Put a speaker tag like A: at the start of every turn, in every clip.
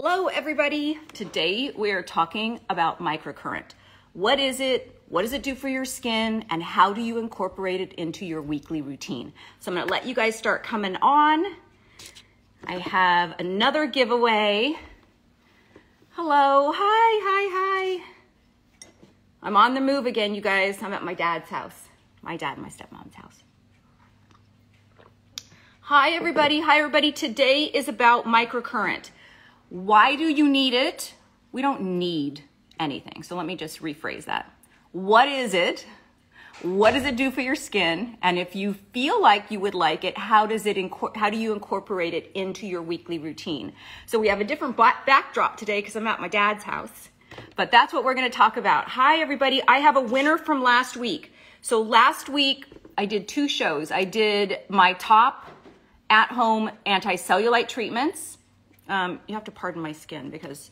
A: Hello, everybody. Today we are talking about microcurrent. What is it? What does it do for your skin? And how do you incorporate it into your weekly routine? So I'm going to let you guys start coming on. I have another giveaway. Hello. Hi, hi, hi. I'm on the move again, you guys. I'm at my dad's house. My dad and my stepmom's house. Hi, everybody. Hi, everybody. Today is about microcurrent. Why do you need it? We don't need anything. So let me just rephrase that. What is it? What does it do for your skin? And if you feel like you would like it, how does it how do you incorporate it into your weekly routine? So we have a different backdrop today because I'm at my dad's house. But that's what we're going to talk about. Hi everybody. I have a winner from last week. So last week I did two shows. I did my top at-home anti-cellulite treatments um, you have to pardon my skin because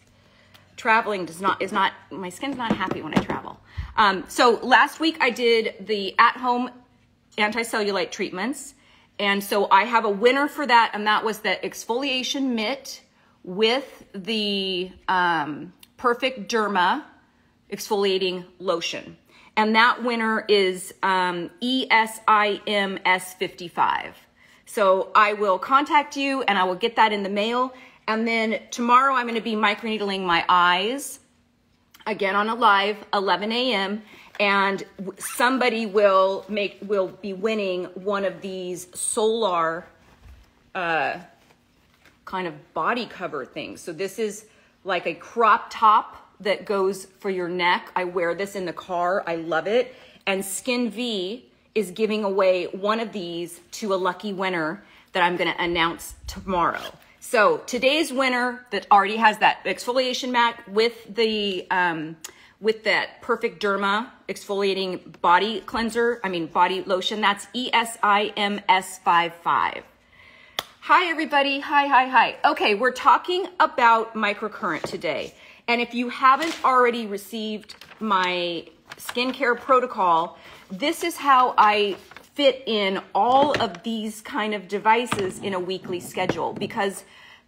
A: traveling does not is not my skin's not happy when I travel. Um, so last week I did the at-home anti-cellulite treatments, and so I have a winner for that, and that was the exfoliation mitt with the um, Perfect Derma exfoliating lotion. And that winner is um, ESIMS55. So I will contact you and I will get that in the mail. And then tomorrow I'm going to be microneedling my eyes again on a live 11 a.m. and somebody will make will be winning one of these solar uh, kind of body cover things. So this is like a crop top that goes for your neck. I wear this in the car. I love it. And Skin V is giving away one of these to a lucky winner that I'm going to announce tomorrow. So today's winner that already has that exfoliation mat with the um, with that Perfect Derma exfoliating body cleanser, I mean body lotion, that's ESIMS55. Hi everybody, hi, hi, hi. Okay, we're talking about microcurrent today. And if you haven't already received my skincare protocol, this is how I fit in all of these kind of devices in a weekly schedule because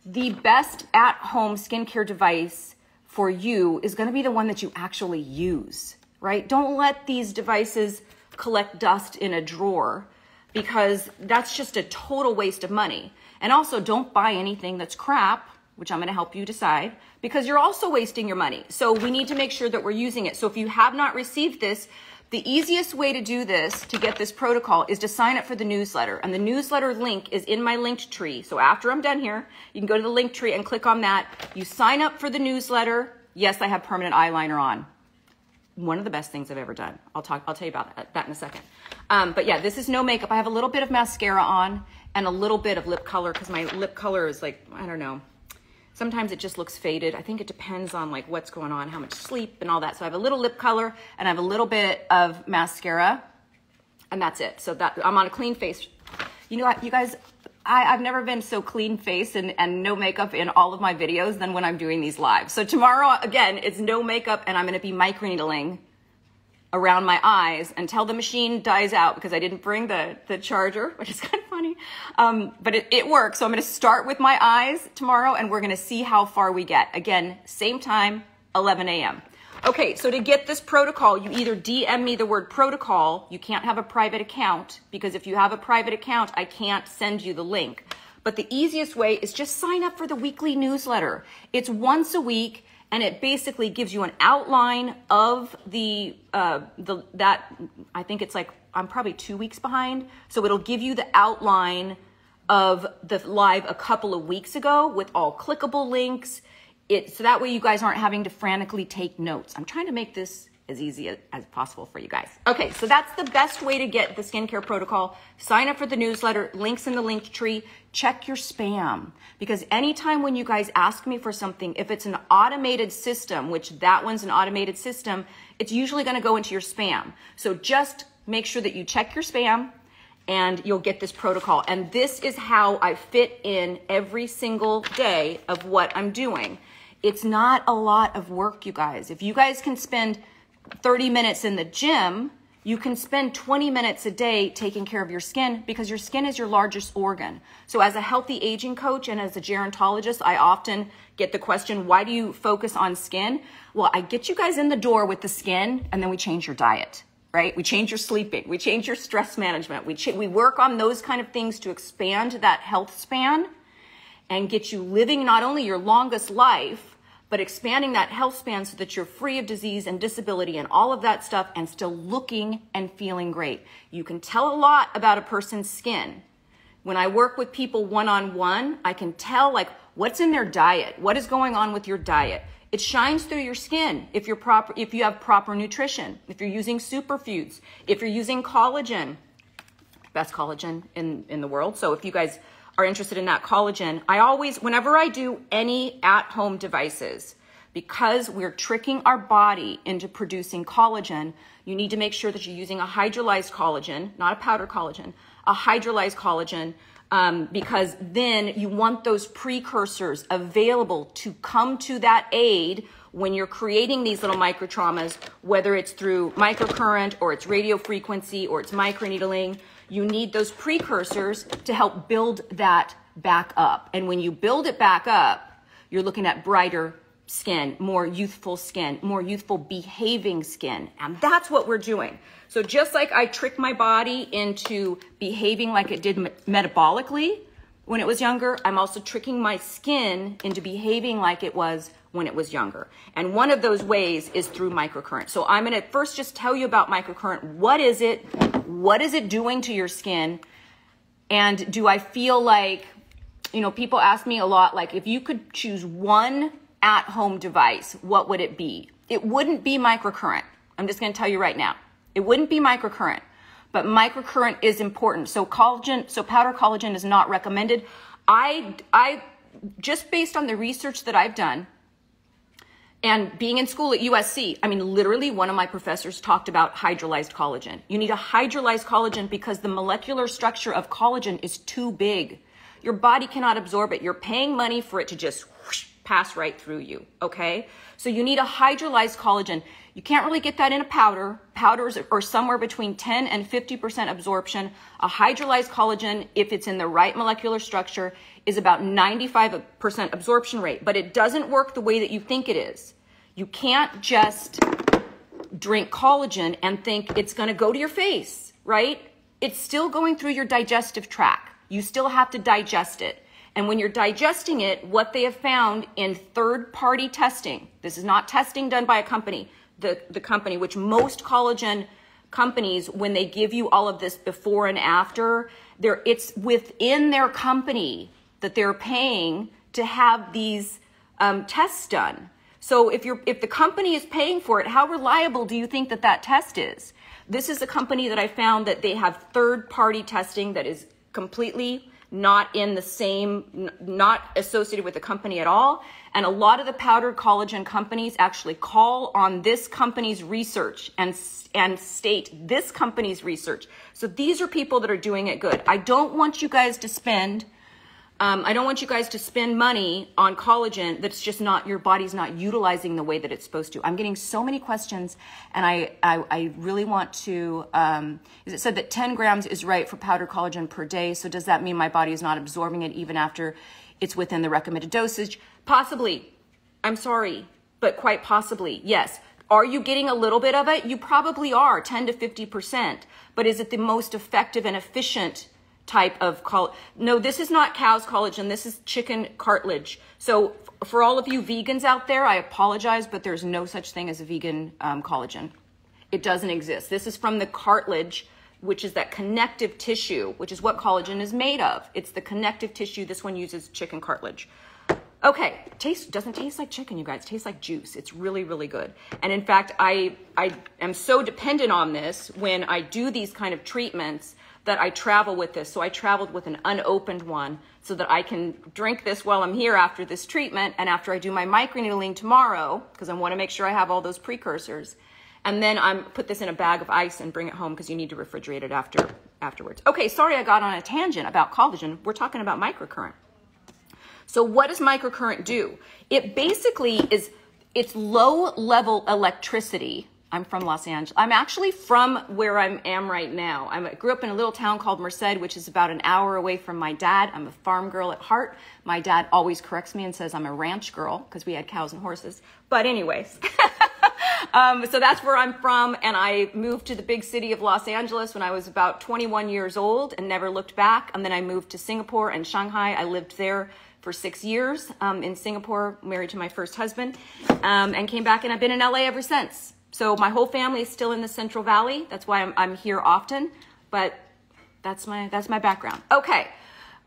A: the best at home skincare device for you is going to be the one that you actually use, right? Don't let these devices collect dust in a drawer because that's just a total waste of money. And also, don't buy anything that's crap, which I'm going to help you decide, because you're also wasting your money. So we need to make sure that we're using it. So if you have not received this, the easiest way to do this, to get this protocol, is to sign up for the newsletter. And the newsletter link is in my linked tree. So after I'm done here, you can go to the link tree and click on that. You sign up for the newsletter. Yes, I have permanent eyeliner on. One of the best things I've ever done. I'll talk. I'll tell you about that, that in a second. Um, but yeah, this is no makeup. I have a little bit of mascara on and a little bit of lip color because my lip color is like I don't know Sometimes it just looks faded. I think it depends on like what's going on, how much sleep and all that. So I have a little lip color and I have a little bit of mascara and that's it. So that I'm on a clean face. You know, what, you guys, I, I've never been so clean face and, and no makeup in all of my videos than when I'm doing these lives. So tomorrow, again, it's no makeup and I'm to be microneedling around my eyes until the machine dies out because I didn't bring the, the charger, which is kind of funny. Um, but it, it works. So I'm going to start with my eyes tomorrow and we're going to see how far we get. Again, same time, 11 a.m. Okay, so to get this protocol, you either DM me the word protocol. You can't have a private account because if you have a private account, I can't send you the link. But the easiest way is just sign up for the weekly newsletter. It's once a week and it basically gives you an outline of the uh, the that I think it's like I'm probably two weeks behind, so it'll give you the outline of the live a couple of weeks ago with all clickable links. It so that way you guys aren't having to frantically take notes. I'm trying to make this as easy as possible for you guys. Okay, so that's the best way to get the skincare protocol. Sign up for the newsletter, links in the link tree. Check your spam because anytime when you guys ask me for something, if it's an automated system, which that one's an automated system, it's usually going to go into your spam. So just make sure that you check your spam and you'll get this protocol. And this is how I fit in every single day of what I'm doing. It's not a lot of work, you guys. If you guys can spend 30 minutes in the gym, you can spend 20 minutes a day taking care of your skin because your skin is your largest organ. So as a healthy aging coach and as a gerontologist, I often get the question, why do you focus on skin? Well, I get you guys in the door with the skin and then we change your diet right? We change your sleeping, we change your stress management, we, we work on those kind of things to expand that health span and get you living not only your longest life, but expanding that health span so that you're free of disease and disability and all of that stuff and still looking and feeling great. You can tell a lot about a person's skin. When I work with people one on one, I can tell like what's in their diet, what is going on with your diet. It shines through your skin if you're proper if you have proper nutrition, if you're using superfoods, if you're using collagen, best collagen in in the world. So if you guys are interested in that collagen, I always, whenever I do any at home devices, because we're tricking our body into producing collagen, you need to make sure that you're using a hydrolyzed collagen, not a powder collagen, a hydrolyzed collagen, um, because then you want those precursors available to come to that aid when you're creating these little microtraumas, whether it's through microcurrent or it's radio frequency or it's microneedling you need those precursors to help build that back up. And when you build it back up, you're looking at brighter skin, more youthful skin, more youthful behaving skin. And that's what we're doing. So just like I trick my body into behaving like it did metabolically when it was younger, I'm also tricking my skin into behaving like it was when it was younger. And one of those ways is through microcurrent. So I'm going to first just tell you about microcurrent. What is it? What is it doing to your skin? And do I feel like, you know, people ask me a lot, like, if you could choose one at home device, what would it be? It wouldn't be microcurrent. I'm just going to tell you right now. It wouldn't be microcurrent, but microcurrent is important. So collagen, so powder collagen is not recommended. I, I, just based on the research that I've done, and being in school at USC, I mean, literally one of my professors talked about hydrolyzed collagen. You need a hydrolyzed collagen because the molecular structure of collagen is too big. Your body cannot absorb it. You're paying money for it to just whoosh, pass right through you, okay? So you need a hydrolyzed collagen. You can't really get that in a powder. Powders are somewhere between 10 and 50% absorption. A hydrolyzed collagen, if it's in the right molecular structure, is about 95% absorption rate, but it doesn't work the way that you think it is. You can't just drink collagen and think it's going to go to your face, right? It's still going through your digestive tract. You still have to digest it. And when you're digesting it, what they have found in third party testing, this is not testing done by a company, the, the company, which most collagen companies, when they give you all of this before and after, there it's within their company that they're paying to have these um, tests done. So if you're if the company is paying for it, how reliable do you think that that test is? This is a company that I found that they have third party testing that is completely not in the same, not associated with the company at all. And a lot of the powdered collagen companies actually call on this company's research and, and state this company's research. So these are people that are doing it good. I don't want you guys to spend um, I don't want you guys to spend money on collagen that's just not, your body's not utilizing the way that it's supposed to. I'm getting so many questions, and I, I, I really want to. Um, it said that 10 grams is right for powder collagen per day. So does that mean my body is not absorbing it even after it's within the recommended dosage? Possibly. I'm sorry, but quite possibly, yes. Are you getting a little bit of it? You probably are, 10 to 50%. But is it the most effective and efficient? Type of collagen. No, this is not cow's collagen. This is chicken cartilage. So for all of you vegans out there, I apologize, but there's no such thing as a vegan um, collagen. It doesn't exist. This is from the cartilage, which is that connective tissue, which is what collagen is made of. It's the connective tissue. This one uses chicken cartilage. Okay, taste doesn't taste like chicken, you guys. It tastes like juice. It's really, really good. And in fact, I I am so dependent on this when I do these kind of treatments that I travel with this. So I traveled with an unopened one so that I can drink this while I'm here after this treatment and after I do my microneedling tomorrow, because I want to make sure I have all those precursors. And then I'm put this in a bag of ice and bring it home because you need to refrigerate it after afterwards. Okay, sorry I got on a tangent about collagen. We're talking about microcurrent. So what does microcurrent do? It basically is it's low level electricity I'm from Los Angeles. I'm actually from where I am right now. I grew up in a little town called Merced, which is about an hour away from my dad. I'm a farm girl at heart. My dad always corrects me and says I'm a ranch girl because we had cows and horses. But anyways, um, so that's where I'm from. And I moved to the big city of Los Angeles when I was about 21 years old and never looked back. And then I moved to Singapore and Shanghai. I lived there for six years um, in Singapore, married to my first husband, um, and came back and I've been in LA ever since. So my whole family is still in the Central Valley. That's why I'm, I'm here often, but that's my, that's my background. Okay.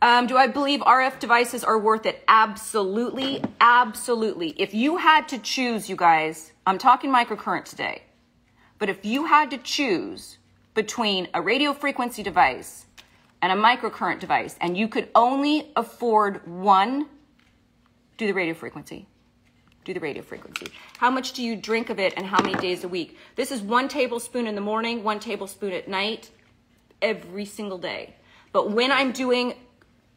A: Um, do I believe RF devices are worth it? Absolutely. Absolutely. If you had to choose, you guys, I'm talking microcurrent today, but if you had to choose between a radio frequency device and a microcurrent device, and you could only afford one, do the radio frequency do the radio frequency. How much do you drink of it and how many days a week? This is one tablespoon in the morning, one tablespoon at night, every single day. But when I'm doing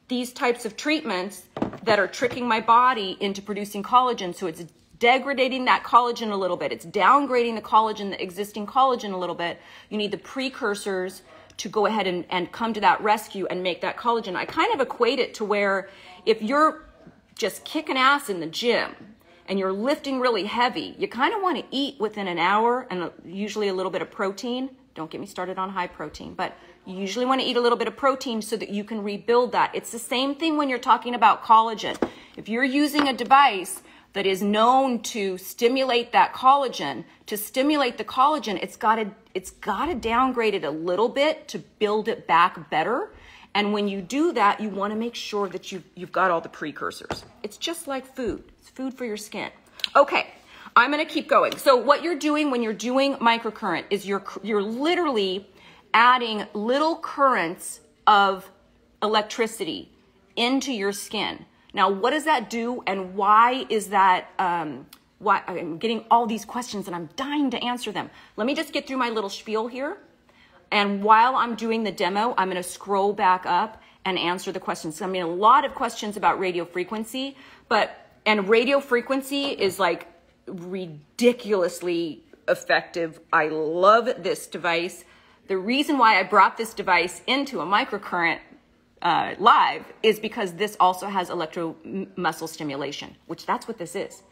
A: these types of treatments that are tricking my body into producing collagen, so it's degrading that collagen a little bit, it's downgrading the collagen, the existing collagen a little bit, you need the precursors to go ahead and, and come to that rescue and make that collagen. I kind of equate it to where if you're just kicking ass in the gym, and you're lifting really heavy, you kind of want to eat within an hour and uh, usually a little bit of protein. Don't get me started on high protein, but you usually want to eat a little bit of protein so that you can rebuild that. It's the same thing when you're talking about collagen. If you're using a device that is known to stimulate that collagen, to stimulate the collagen, it's got to it's got to downgrade it a little bit to build it back better. And when you do that, you want to make sure that you've, you've got all the precursors. It's just like food. It's food for your skin. Okay, I'm going to keep going. So what you're doing when you're doing microcurrent is you're, you're literally adding little currents of electricity into your skin. Now, what does that do and why is that, um, why, I'm getting all these questions and I'm dying to answer them. Let me just get through my little spiel here. And while I'm doing the demo, I'm going to scroll back up and answer the questions. So, I mean, a lot of questions about radio frequency, but, and radio frequency is like ridiculously effective. I love this device. The reason why I brought this device into a microcurrent uh, live is because this also has electromuscle stimulation, which that's what this is.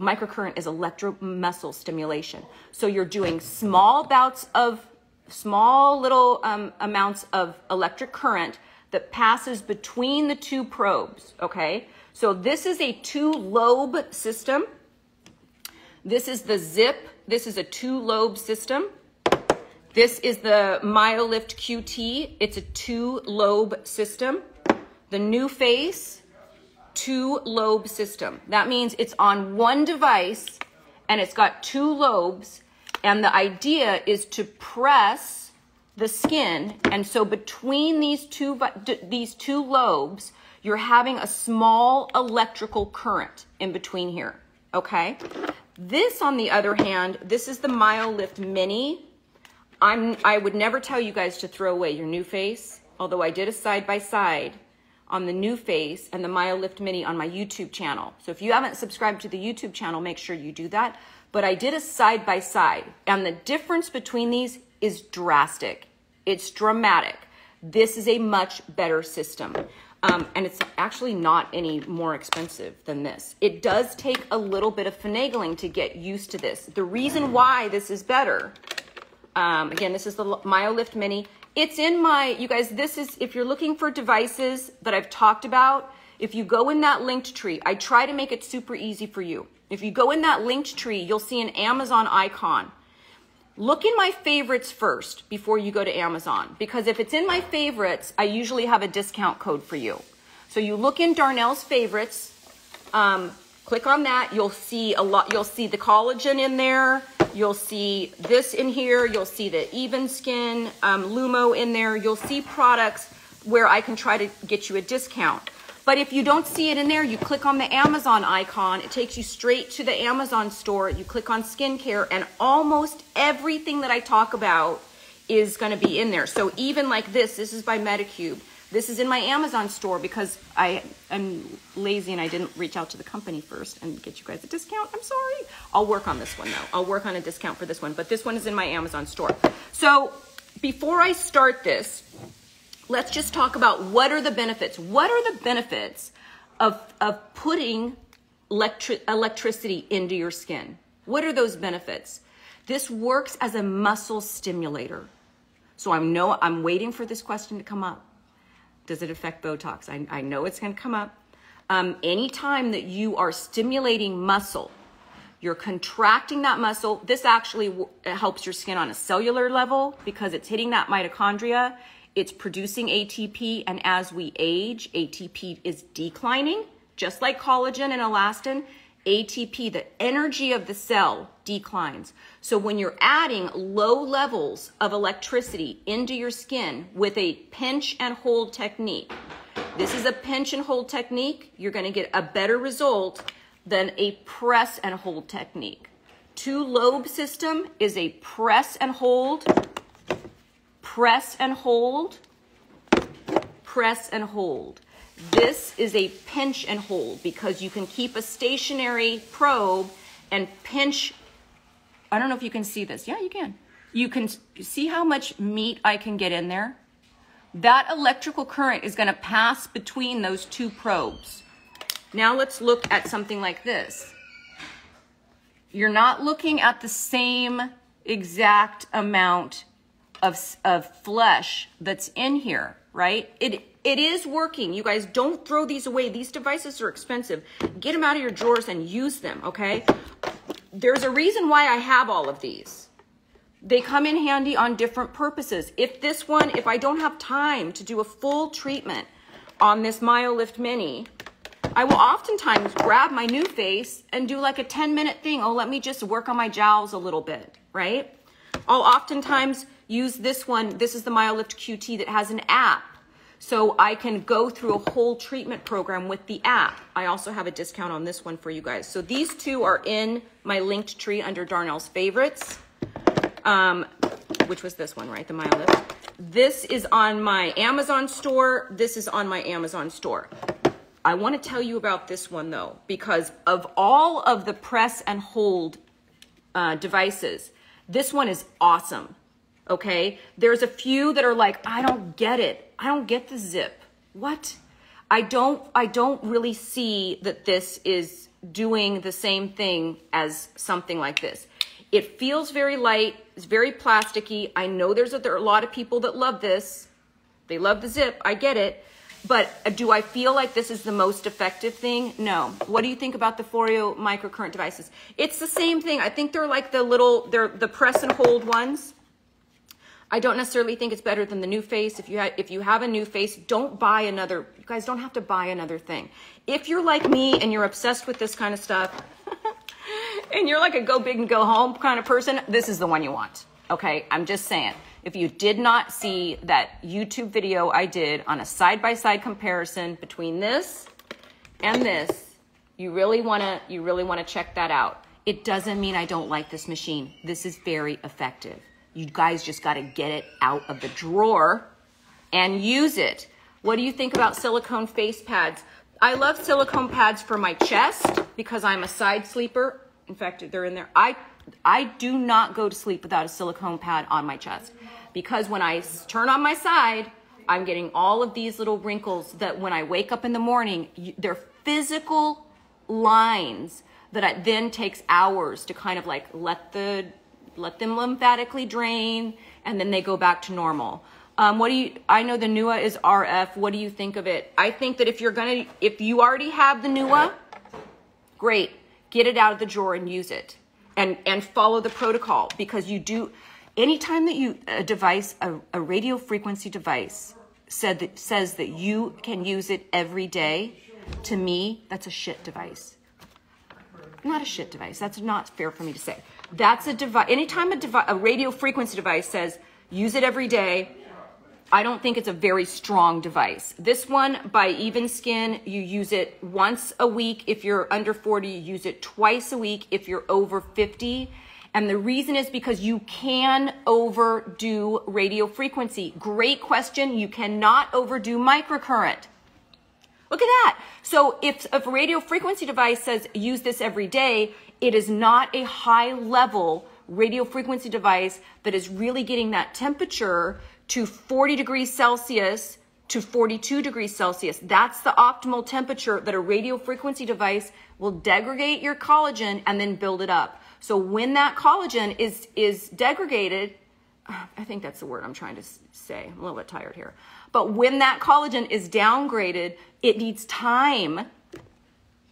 A: Microcurrent is electromuscle stimulation. So you're doing small bouts of small little um, amounts of electric current that passes between the two probes, okay? So this is a two lobe system. This is the ZIIP. This is a two lobe system. This is the MyoLift QT. It's a two lobe system. The NuFace, two lobe system. That means it's on one device and it's got two lobes and the idea is to press the skin. And so between these two, these two lobes, you're having a small electrical current in between here. Okay. This, on the other hand, this is the MyoLift Mini. I'm, I would never tell you guys to throw away your NuFace, although I did a side by side on the NuFace and the MyoLift Mini on my YouTube channel. So if you haven't subscribed to the YouTube channel, make sure you do that but I did a side by side, and the difference between these is drastic. It's dramatic. This is a much better system. Um, and it's actually not any more expensive than this. It does take a little bit of finagling to get used to this. The reason why this is better, um, again, this is the MyoLift Mini. It's in my, you guys, this is, if you're looking for devices that I've talked about, if you go in that linked tree, I try to make it super easy for you. If you go in that linked tree, you'll see an Amazon icon. Look in my favorites first before you go to Amazon because if it's in my favorites, I usually have a discount code for you. So you look in Darnell's favorites, um, click on that. You'll see a lot. You'll see the collagen in there. You'll see this in here. You'll see the Evenskyn um, Lumo in there. You'll see products where I can try to get you a discount. But if you don't see it in there, you click on the Amazon icon. It takes you straight to the Amazon store. You click on skincare, and almost everything that I talk about is going to be in there. So even like this, this is by Medicube. This is in my Amazon store because I am lazy and I didn't reach out to the company first and get you guys a discount. I'm sorry. I'll work on this one though. I'll work on a discount for this one, but this one is in my Amazon store. So before I start this, let's just talk about what are the benefits. What are the benefits of, of putting electri- electricity into your skin? What are those benefits? This works as a muscle stimulator. So I'm no, I'm waiting for this question to come up. Does it affect Botox? I, I know it's going to come up. Um, anytime that you are stimulating muscle, you're contracting that muscle. This actually w- helps your skin on a cellular level because it's hitting that mitochondria. It's producing ATP, and as we age, ATP is declining, just like collagen and elastin. ATP, the energy of the cell, declines. So when you're adding low levels of electricity into your skin with a pinch and hold technique, this is a pinch and hold technique, you're going to get a better result than a press and hold technique. Two lobe system is a press and hold, press and hold, press and hold. This is a pinch and hold because you can keep a stationary probe and pinch. I don't know if you can see this. Yeah, you can. You can see how much meat I can get in there. That electrical current is going to pass between those two probes. Now let's look at something like this. You're not looking at the same exact amount of, of flesh that's in here, right? It it is working. You guys don't throw these away. These devices are expensive. Get them out of your drawers and use them, okay? There's a reason why I have all of these. They come in handy on different purposes. If this one, if I don't have time to do a full treatment on this MyoLift Mini, I will oftentimes grab my NuFace and do like a 10 minute thing. Oh, let me just work on my jowls a little bit, right? I'll oftentimes use this one. This is the MyoLift QT that has an app. So I can go through a whole treatment program with the app. I also have a discount on this one for you guys. So these two are in my linked tree under Darnell's favorites, um, which was this one, right? The MyoLift. This is on my Amazon store. This is on my Amazon store. I want to tell you about this one though, because of all of the press and hold uh, devices, this one is awesome. Okay. There's a few that are like, I don't get it. I don't get the ZIIP. What? I don't, I don't really see that this is doing the same thing as something like this. It feels very light. It's very plasticky. I know there's a, there are a lot of people that love this. They love the ZIIP. I get it. But uh, do I feel like this is the most effective thing? No. What do you think about the Foreo microcurrent devices? It's the same thing. I think they're like the little, they're the press and hold ones. I don't necessarily think it's better than the NuFace. If you ha- if you have a NuFace, don't buy another. You guys don't have to buy another thing. If you're like me and you're obsessed with this kind of stuff, and you're like a go big and go home kind of person, this is the one you want. Okay, I'm just saying. If you did not see that YouTube video I did on a side by side comparison between this and this, you really want to you really want to check that out. It doesn't mean I don't like this machine. This is very effective. You guys just got to get it out of the drawer and use it. What do you think about silicone face pads? I love silicone pads for my chest because I'm a side sleeper. In fact, they're in there. I I do not go to sleep without a silicone pad on my chest because when I turn on my side, I'm getting all of these little wrinkles that when I wake up in the morning, they're physical lines that it then takes hours to kind of like let the let them lymphatically drain and then they go back to normal. Um, what do you, I know the NUA is RF. What do you think of it? I think that if you're going to, if you already have the NUA, great. Get it out of the drawer and use it and, and follow the protocol because you do, anytime that you, a device, a, a radio frequency device said that says that you can use it every day, to me, that's a shit device. Not a shit device. That's not fair for me to say. That's a device. Anytime a, devi- a radio frequency device says use it every day, I don't think it's a very strong device. This one by Evenskyn, you use it once a week if you're under 40, you use it twice a week if you're over 50. And the reason is because you can overdo radio frequency. Great question. You cannot overdo microcurrent. Look at that. So if, if a radio frequency device says use this every day, it is not a high level radio frequency device that is really getting that temperature to 40 degrees Celsius to 42 degrees Celsius. That's the optimal temperature that a radio frequency device will degrade your collagen and then build it up. So when that collagen is, is degraded, I think that's the word I'm trying to say. I'm a little bit tired here. But when that collagen is downgraded, it needs time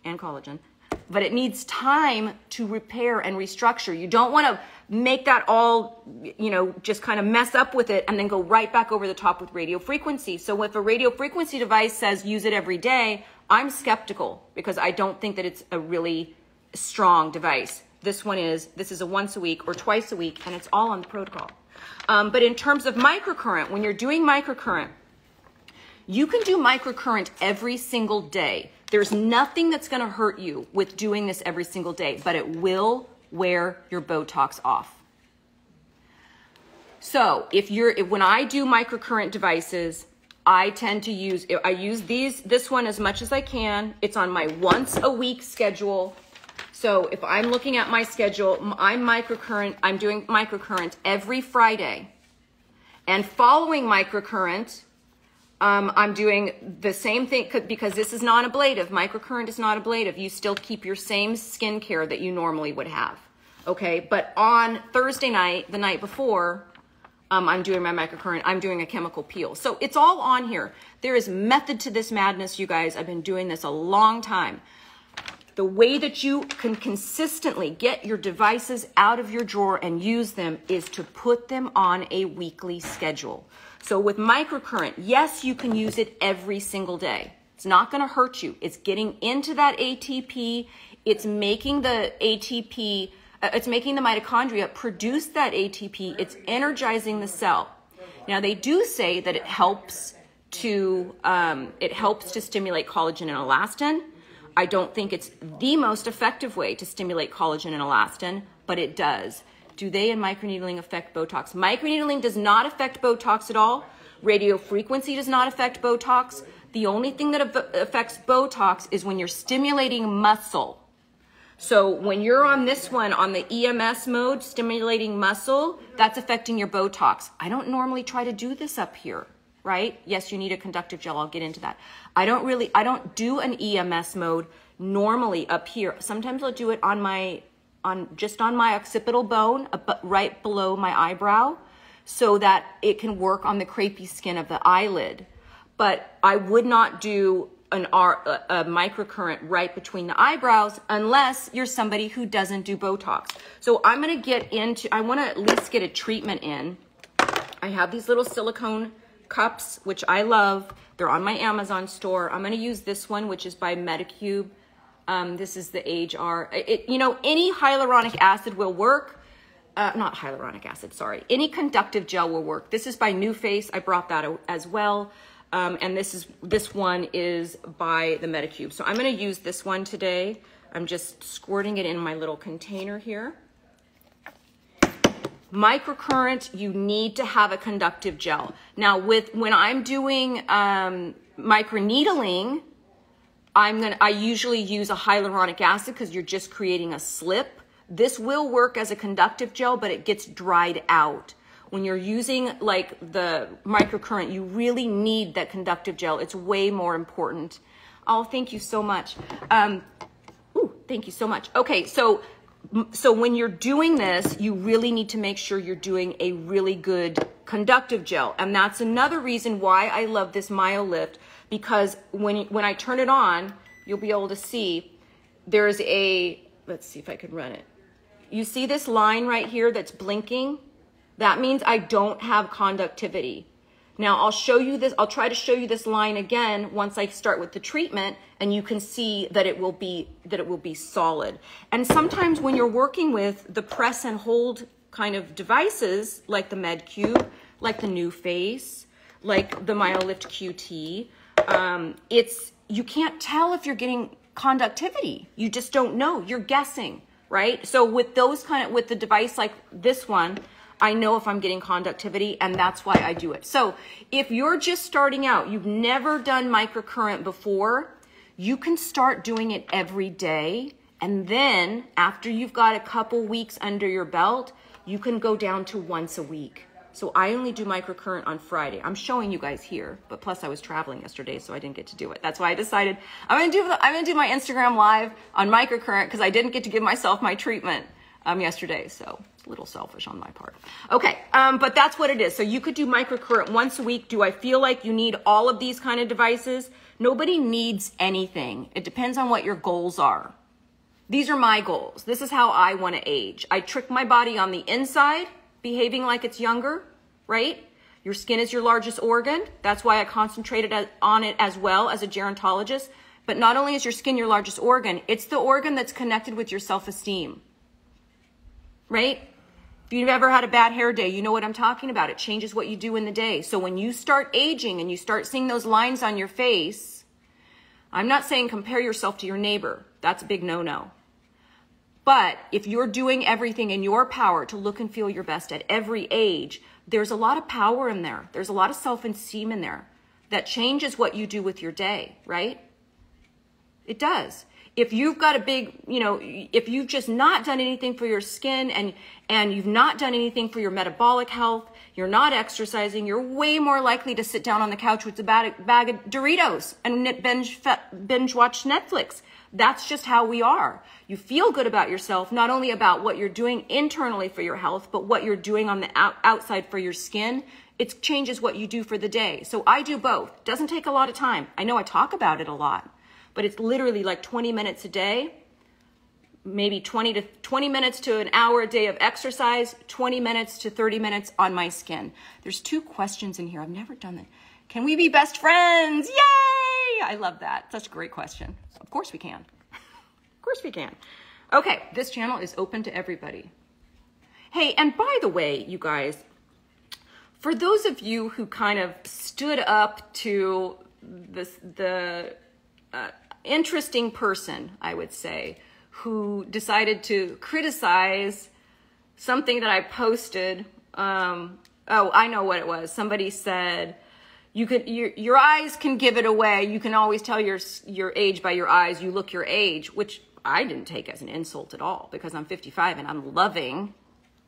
A: and collagen, but it needs time to repair and restructure. You don't want to make that all, you know, just kind of mess up with it and then go right back over the top with radio frequency. So if a radio frequency device says use it every day, I'm skeptical because I don't think that it's a really strong device. This one is, this is a once a week or twice a week and it's all on the protocol. Um, but in terms of microcurrent, when you're doing microcurrent, you can do microcurrent every single day. There's nothing that's going to hurt you with doing this every single day, but it will wear your Botox off. So if you're, if, when I do microcurrent devices, I tend to use, I use these, this one as much as I can. It's on my once a week schedule. So if I'm looking at my schedule, I'm microcurrent, I'm doing microcurrent every Friday. And following microcurrent, um, I'm doing the same thing because this is non-ablative. Microcurrent is not ablative. You still keep your same skincare that you normally would have. Okay, but on Thursday night, the night before, um, I'm doing my microcurrent. I'm doing a chemical peel. So it's all on here. There is method to this madness, you guys. I've been doing this a long time. The way that you can consistently get your devices out of your drawer and use them is to put them on a weekly schedule. So with microcurrent, yes, you can use it every single day. It's not going to hurt you. It's getting into that ATP. It's making the ATP, uh, it's making the mitochondria produce that ATP. It's energizing the cell. Now they do say that it helps to um, it helps to stimulate collagen and elastin. I don't think it's the most effective way to stimulate collagen and elastin, but it does. Do they and microneedling affect Botox? Microneedling does not affect Botox at all. Radio frequency does not affect Botox. The only thing that affects Botox is when you're stimulating muscle. So when you're on this one, on the EMS mode, stimulating muscle, that's affecting your Botox. I don't normally try to do this up here, right? Yes, you need a conductive gel. I'll get into that. I don't really, I don't do an EMS mode normally up here. Sometimes I'll do it on my on just on my occipital bone, right below my eyebrow, so that it can work on the crepey skin of the eyelid. But I would not do an R, a, a microcurrent right between the eyebrows unless you're somebody who doesn't do Botox. So I'm gonna get into, I wanna at least get a treatment in. I have these little silicone cups, which I love. They're on my Amazon store. I'm gonna use this one, which is by Medicube. Um, this is the HR. It, you know, any hyaluronic acid will work. Uh, not hyaluronic acid, sorry. Any conductive gel will work. This is by NuFace. I brought that as well. Um, and this is this one is by the Medicube. So I'm going to use this one today. I'm just squirting it in my little container here. Microcurrent, you need to have a conductive gel. Now, with when I'm doing um, microneedling, I'm gonna, I usually use a hyaluronic acid because you're just creating a slip. This will work as a conductive gel, but it gets dried out. When you're using like the microcurrent, you really need that conductive gel. It's way more important. Oh, thank you so much. Um, ooh, thank you so much. Okay, so so when you're doing this, you really need to make sure you're doing a really good conductive gel. And that's another reason why I love this MyoLift because when, when I turn it on, you'll be able to see there's a, let's see if I can run it. You see this line right here that's blinking? That means I don't have conductivity. Now I'll show you this, I'll try to show you this line again once I start with the treatment and you can see that it will be, that it will be solid. And sometimes when you're working with the press and hold kind of devices like the Medicube, like the NuFace, like the MyoLift QT, um, it's you can't tell if you're getting conductivity. You just don't know. You're guessing. right? So with those kind of, with the device like this one, I know if I'm getting conductivity and that's why I do it. So if you're just starting out, you've never done microcurrent before, you can start doing it every day. And then after you've got a couple weeks under your belt, you can go down to once a week. So I only do microcurrent on Friday. I'm showing you guys here, but plus I was traveling yesterday, so I didn't get to do it. That's why I decided I'm gonna do the, I'm gonna do my Instagram live on microcurrent because I didn't get to give myself my treatment um, yesterday. So a little selfish on my part. Okay, um, but that's what it is. So you could do microcurrent once a week. Do I feel like you need all of these kind of devices? Nobody needs anything. It depends on what your goals are. These are my goals. This is how I want to age. I trick my body on the inside behaving like it's younger, right? Your skin is your largest organ. That's why I concentrated on it as well as a gerontologist. But not only is your skin your largest organ, it's the organ that's connected with your self-esteem, right? If you've ever had a bad hair day, you know what I'm talking about. It changes what you do in the day. So when you start aging and you start seeing those lines on your face, I'm not saying compare yourself to your neighbor. That's a big no-no. But if you're doing everything in your power to look and feel your best at every age, there's a lot of power in there. There's a lot of self esteem in there that changes what you do with your day, right? It does. If you've got a big, you know, if you've just not done anything for your skin and and you've not done anything for your metabolic health, you're not exercising, you're way more likely to sit down on the couch with a bag of Doritos and binge binge watch Netflix that's just how we are. You feel good about yourself, not only about what you're doing internally for your health, but what you're doing on the out- outside for your skin. It changes what you do for the day. So I do both. Doesn't take a lot of time. I know I talk about it a lot, but it's literally like 20 minutes a day, maybe 20 to 20 minutes to an hour a day of exercise, 20 minutes to 30 minutes on my skin. There's two questions in here. I've never done that. Can we be best friends? Yay! I love that. Such a great question. Of course we can. of course we can. Okay, this channel is open to everybody. Hey, and by the way, you guys, for those of you who kind of stood up to this, the uh, interesting person, I would say, who decided to criticize something that I posted. Um, oh, I know what it was. Somebody said, you could your, your eyes can give it away. You can always tell your your age by your eyes. You look your age, which I didn't take as an insult at all because I'm 55 and I'm loving,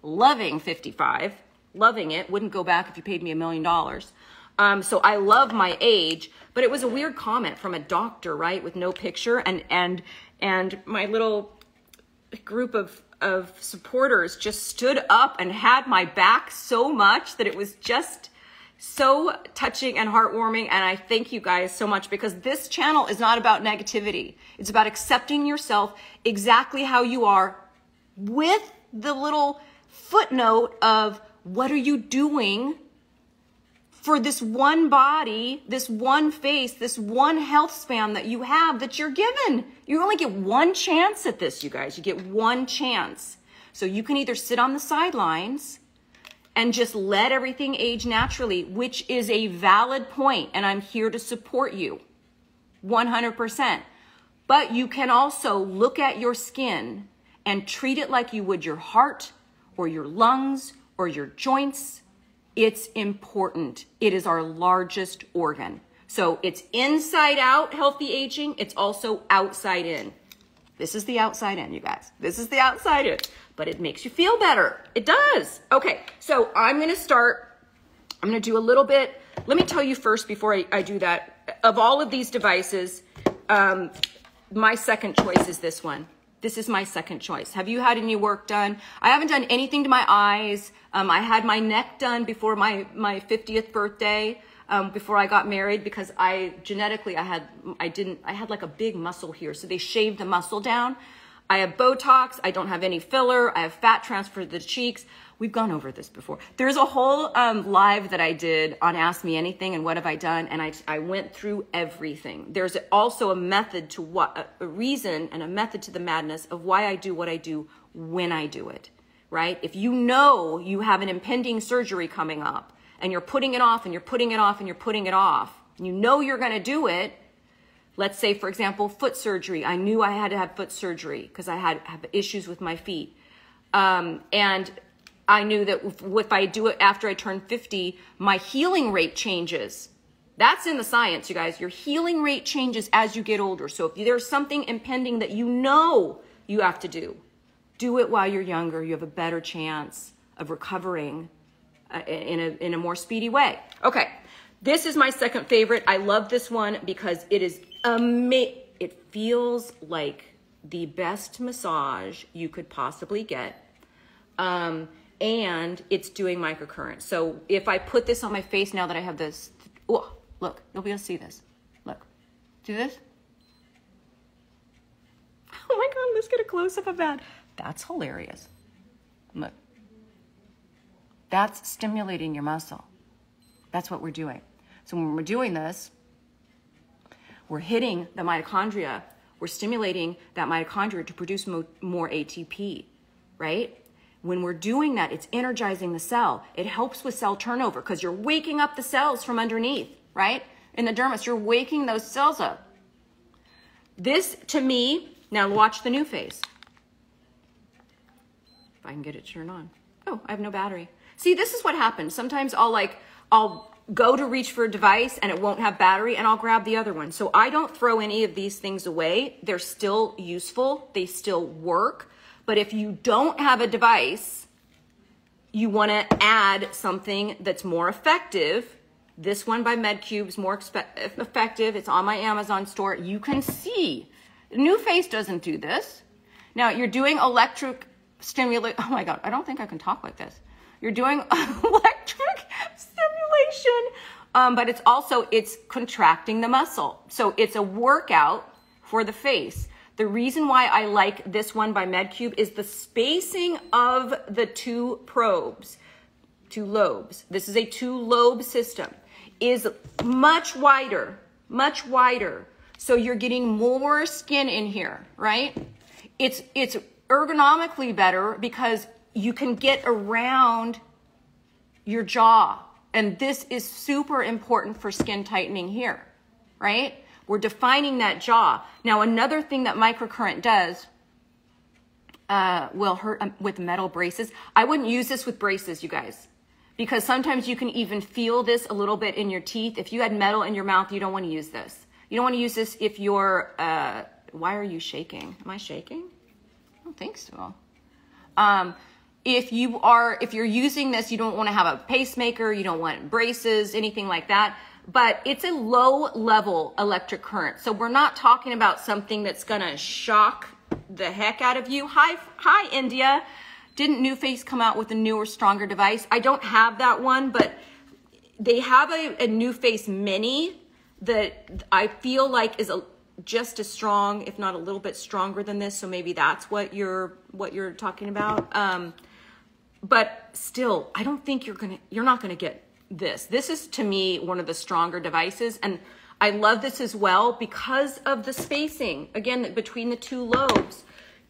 A: loving 55, loving it. Wouldn't go back if you paid me a million dollars. Um, so I love my age, but it was a weird comment from a doctor, right, with no picture, and and and my little group of of supporters just stood up and had my back so much that it was just so touching and heartwarming. And I thank you guys so much because this channel is not about negativity. It's about accepting yourself exactly how you are with the little footnote of what are you doing for this one body, this one face, this one health span that you have that you're given. You only get one chance at this, you guys. You get one chance. So you can either sit on the sidelines and just let everything age naturally, which is a valid point, and I'm here to support you 100%. But you can also look at your skin and treat it like you would your heart or your lungs or your joints. It's important. It is our largest organ. So it's inside out healthy aging. It's also outside in. This is the outside in, you guys. This is the outside in but it makes you feel better. It does. Okay, so I'm gonna start, I'm gonna do a little bit, let me tell you first before I, I do that, of all of these devices, um, my second choice is this one. This is my second choice. Have you had any work done? I haven't done anything to my eyes. Um, I had my neck done before my, my 50th birthday. Um, before I got married because I genetically I had I didn't I had like a big muscle here so they shaved the muscle down I have Botox. I don't have any filler. I have fat transfer to the cheeks. We've gone over this before. There's a whole um, live that I did on Ask Me Anything and what have I done, and I, I went through everything. There's also a method to what, a reason and a method to the madness of why I do what I do when I do it, right? If you know you have an impending surgery coming up and you're putting it off and you're putting it off and you're putting it off, you know you're going to do it, Let's say, for example, foot surgery. I knew I had to have foot surgery because I had have issues with my feet. Um, and I knew that if, if I do it after I turn 50, my healing rate changes. That's in the science, you guys. Your healing rate changes as you get older. So if there's something impending that you know you have to do, do it while you're younger. You have a better chance of recovering uh, in, a, in a more speedy way. Okay, this is my second favorite. I love this one because it is amazing. It feels like the best massage you could possibly get. Um, and it's doing microcurrent. So if I put this on my face now that I have this, oh, Look, you'll be able to see this. Look. do this? Oh my God, let's get a close up of that. That's hilarious. Look. That's stimulating your muscle. That's what we're doing. So when we're doing this, we're hitting the mitochondria. We're stimulating that mitochondria to produce mo- more ATP, right? When we're doing that, it's energizing the cell. It helps with cell turnover because you're waking up the cells from underneath right? In the dermis, you're waking those cells up. This, to me, now watch the NuFace. If I can get it turned on. Oh, I have no battery. See, this is what happens. Sometimes I'll like, I'll go to reach for a device and it won't have battery and I'll grab the other one. So I don't throw any of these things away. They're still useful. They still work. But if you don't have a device, you want to add something that's more effective this one by Medicube is more effective. It's on my Amazon store. You can see. NuFace doesn't do this. Now, you're doing electric stimulation. Oh my God, I don't think I can talk like this. You're doing electric stimulation, um, but it's also, it's contracting the muscle. So it's a workout for the face. The reason why I like this one by Medicube is the spacing of the two probes, two lobes. This is a two lobe system is much wider, much wider. So you're getting more skin in here, right? It's, it's ergonomically better because you can get around your jaw. And this is super important for skin tightening here, right? We're defining that jaw. Now, another thing that microcurrent does uh, will hurt um, with metal braces. I wouldn't use this with braces, you guys because sometimes you can even feel this a little bit in your teeth. If you had metal in your mouth, you don't want to use this. You don't want to use this if you're, uh, why are you shaking? Am I shaking? I don't think so. Um, if you are, if you're using this, you don't want to have a pacemaker, you don't want braces, anything like that. But it's a low level electric current. So we're not talking about something that's going to shock the heck out of you. Hi, hi, India. Didn't NuFace come out with a newer, stronger device? I don't have that one, but they have a, a Face Mini that I feel like is a, just as strong, if not a little bit stronger than this. So maybe that's what you're what you're talking about. Um, but still, I don't think you're gonna you're not gonna get this. This is to me one of the stronger devices, and I love this as well because of the spacing again between the two lobes.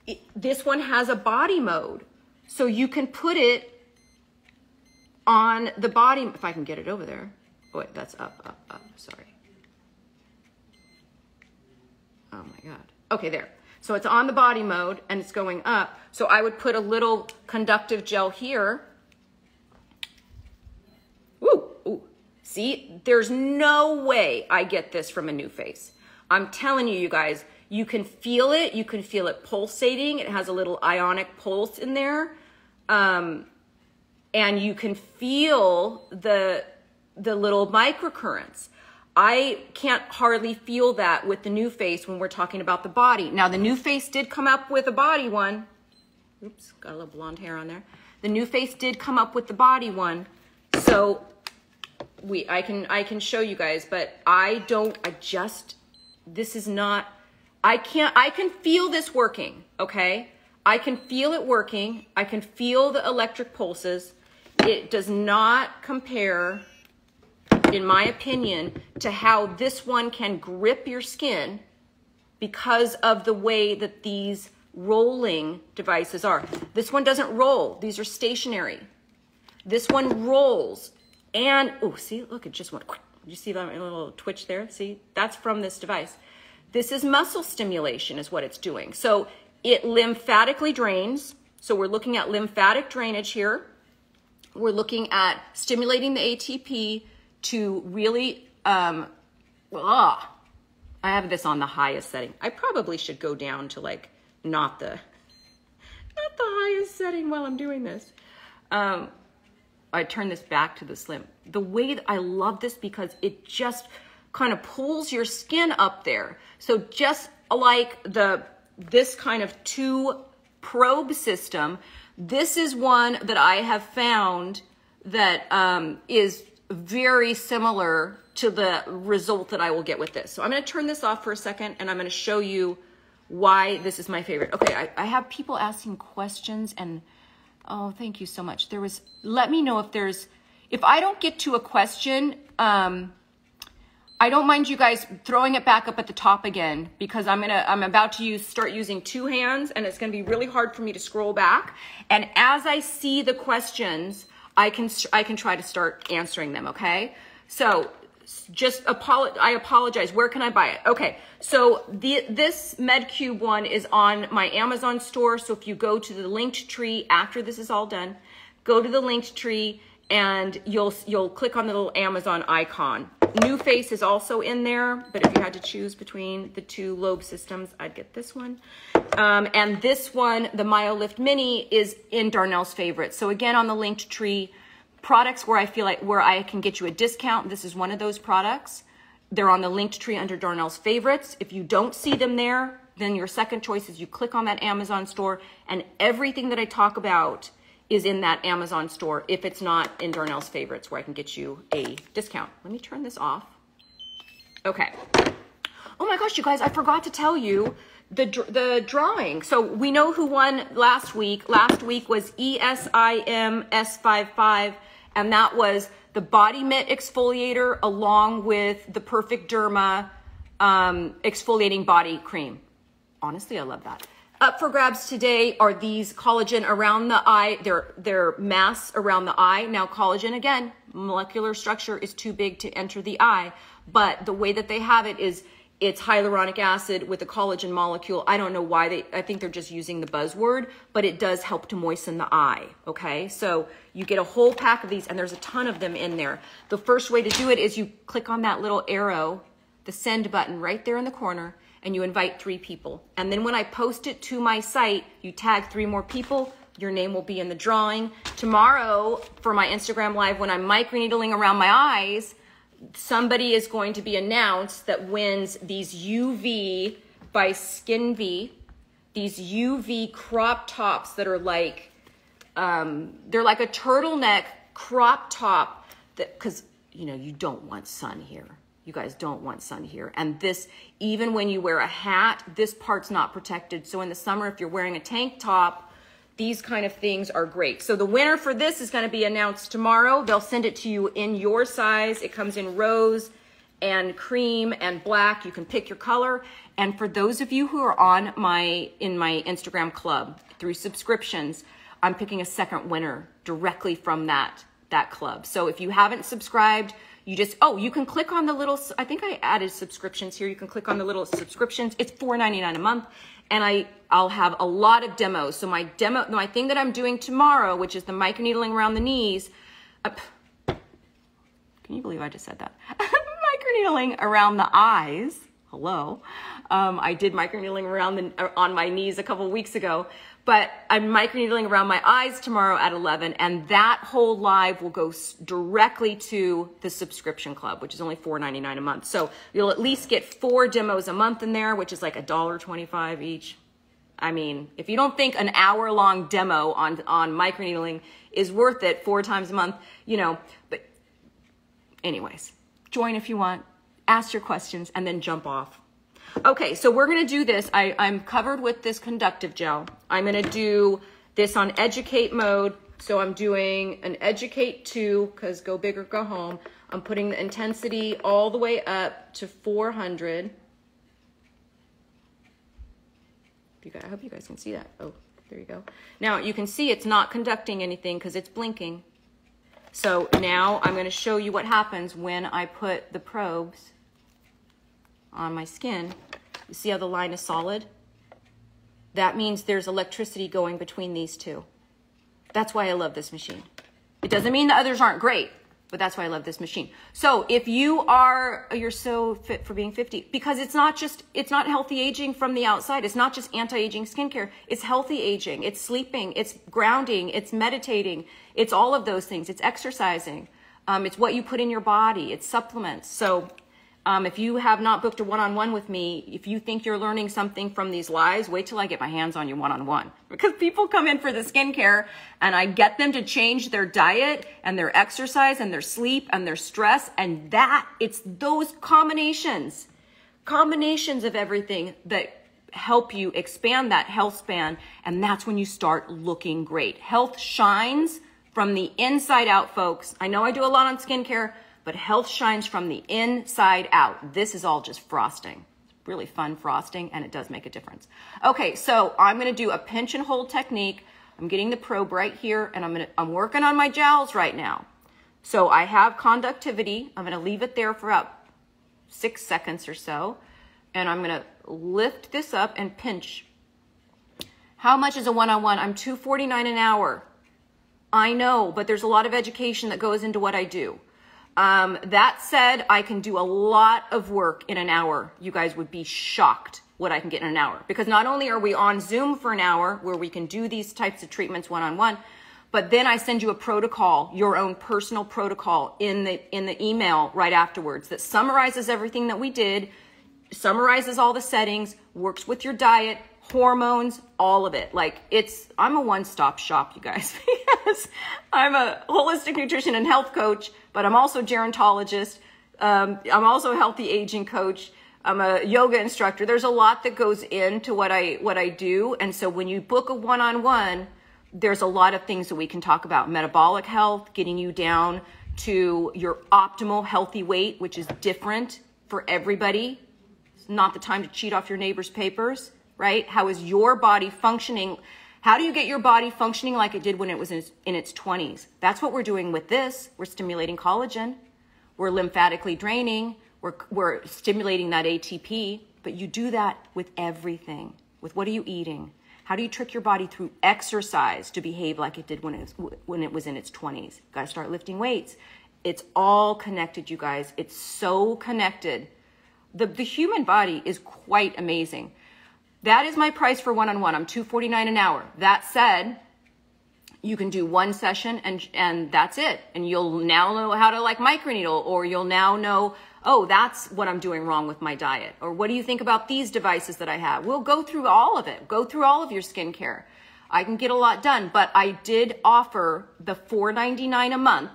A: It, this one has a body mode. So you can put it on the body, if I can get it over there. Oh, wait, that's up, up, up, sorry. Oh my God. Okay, there. So it's on the body mode and it's going up. So I would put a little conductive gel here. Ooh, ooh. See, there's no way I get this from a NuFace. I'm telling you, you guys, you can feel it. You can feel it pulsating. It has a little ionic pulse in there. Um, and you can feel the, the little microcurrents. I can't hardly feel that with the NuFace when we're talking about the body. Now, the NuFace did come up with a body one. Oops, got a little blonde hair on there. The NuFace did come up with the body one. So we, I can, I can show you guys, but I don't, I just, this is not, I can't, I can feel this working, okay? I can feel it working. I can feel the electric pulses. It does not compare, in my opinion, to how this one can grip your skin because of the way that these rolling devices are. This one doesn't roll. These are stationary. This one rolls. And, oh, see, look, it just went, you see that little twitch there? See, that's from this device. This is muscle stimulation is what it's doing. So it lymphatically drains. So we're looking at lymphatic drainage here. We're looking at stimulating the ATP to really, um, ugh, I have this on the highest setting. I probably should go down to like not the not the highest setting while I'm doing this. Um, I turn this back to the slim. The way that I love this because it just kind of pulls your skin up there. So just like the this kind of two probe system, this is one that I have found that um, is very similar to the result that I will get with this. So I'm going to turn this off for a second and I'm going to show you why this is my favorite. Okay, I, I have people asking questions and oh, thank you so much. There was, let me know if there's, if I don't get to a question, um, I don't mind you guys throwing it back up at the top again because I'm gonna I'm about to use start using two hands and it's gonna be really hard for me to scroll back. And as I see the questions, I can I can try to start answering them. Okay, so just apolo- I apologize. Where can I buy it? Okay, so the this Medicube one is on my Amazon store. So if you go to the linked tree after this is all done, go to the linked tree and you'll you'll click on the little Amazon icon. NuFace is also in there, but if you had to choose between the two lobe systems, I'd get this one. Um, and this one, the MyoLift Mini, is in Darnell's favorites. So again, on the linked tree, products where I feel like where I can get you a discount. This is one of those products. They're on the linked tree under Darnell's favorites. If you don't see them there, then your second choice is you click on that Amazon store and everything that I talk about is in that Amazon store if it's not in Darnell's favorites where I can get you a discount. Let me turn this off. Okay. Oh my gosh, you guys, I forgot to tell you the the drawing. So we know who won last week. Last week was ESIM S55 and that was the Body Mitt exfoliator along with the Perfect Derma um, exfoliating body cream. Honestly, I love that. Up for grabs today are these collagen around the eye. their, their mass around the eye. Now collagen, again, molecular structure is too big to enter the eye, but the way that they have it is it's hyaluronic acid with a collagen molecule. I don't know why they, I think they're just using the buzzword, but it does help to moisten the eye. Okay. So you get a whole pack of these and there's a ton of them in there. The first way to do it is you click on that little arrow, the send button right there in the corner and you invite three people. And then when I post it to my site, you tag three more people, your name will be in the drawing. Tomorrow for my Instagram live, when I'm microneedling around my eyes, somebody is going to be announced that wins these UV by SkinV, these UV crop tops that are like, um, they're like a turtleneck crop top that, cause you know, you don't want sun here. You guys don't want sun here. And this, even when you wear a hat, this part's not protected. So in the summer, if you're wearing a tank top, these kind of things are great. So the winner for this is going to be announced tomorrow. They'll send it to you in your size. It comes in rose and cream and black. You can pick your color. And for those of you who are on my in my Instagram club through subscriptions, I'm picking a second winner directly from that that club. So if you haven't subscribed, you just oh you can click on the little i think i added subscriptions here you can click on the little subscriptions it's $4.99 a month and I I'll have a lot of demos. So my demo, my thing that I'm doing tomorrow, which is the microneedling around the knees. Uh, can you believe I just said that? microneedling around the eyes. Hello. Um, I did microneedling around the on my knees a couple weeks ago, but I'm microneedling around my eyes tomorrow at 11, and that whole live will go directly to the subscription club, which is only $4.99 a month. So you'll at least get four demos a month in there, which is like $1.25 each. I mean, if you don't think an hour long demo on, on microneedling is worth it four times a month, you know, but anyways, join if you want, ask your questions, and then jump off. Okay, so we're gonna do this. I, I'm covered with this conductive gel. I'm gonna do this on educate mode. So I'm doing an educate two, because go big or go home. I'm putting the intensity all the way up to 400. You guys, I hope you guys can see that. Oh, there you go. Now you can see it's not conducting anything because it's blinking. So now I'm gonna show you what happens when I put the probes on my skin. You see how the line is solid? That means there's electricity going between these two. That's why I love this machine. It doesn't mean the others aren't great, but that's why I love this machine. So if you are, you're so fit for being 50, because it's not just, it's not healthy aging from the outside. It's not just anti-aging skincare. It's healthy aging. It's sleeping. It's grounding. It's meditating. It's all of those things. It's exercising. Um, it's what you put in your body. It's supplements. So um, if you have not booked a one-on-one with me, if you think you're learning something from these lives, wait till I get my hands on you one-on-one. Because people come in for the skincare and I get them to change their diet and their exercise and their sleep and their stress. And that, it's those combinations, combinations of everything that help you expand that health span. And that's when you start looking great. Health shines from the inside out, folks. I know I do a lot on skincare, but health shines from the inside out. This is all just frosting. It's really fun frosting and it does make a difference. Okay, so I'm gonna do a pinch and hold technique. I'm getting the probe right here and I'm gonna, I'm working on my jowls right now. So I have conductivity. I'm gonna leave it there for about six seconds or so. And I'm gonna lift this up and pinch. How much is a one-on-one? -on -one? I'm 249 an hour. I know, but there's a lot of education that goes into what I do. Um, that said, I can do a lot of work in an hour. You guys would be shocked what I can get in an hour. Because not only are we on Zoom for an hour where we can do these types of treatments one on one, but then I send you a protocol, your own personal protocol in the in the email right afterwards that summarizes everything that we did, summarizes all the settings, works with your diet, hormones, all of it. Like it's, I'm a one-stop shop, you guys, because I'm a holistic nutrition and health coach, but I'm also gerontologist. Um, I'm also a healthy aging coach. I'm a yoga instructor. There's a lot that goes into what I, what I do. And so when you book a one-on-one, there's a lot of things that we can talk about. Metabolic health, getting you down to your optimal healthy weight, which is different for everybody. It's not the time to cheat off your neighbor's papers right? How is your body functioning? How do you get your body functioning like it did when it was in its, in its 20s? That's what we're doing with this. We're stimulating collagen. We're lymphatically draining. We're, we're stimulating that ATP. But you do that with everything. With what are you eating? How do you trick your body through exercise to behave like it did when it was, when it was in its 20s? Got to start lifting weights. It's all connected, you guys. It's so connected. The, the human body is quite amazing. That is my price for one-on-one. I'm 249 an hour. That said, you can do one session and and that's it. And you'll now know how to like microneedle or you'll now know, oh, that's what I'm doing wrong with my diet. Or what do you think about these devices that I have? We'll go through all of it. Go through all of your skincare. I can get a lot done, but I did offer the 4.99 a month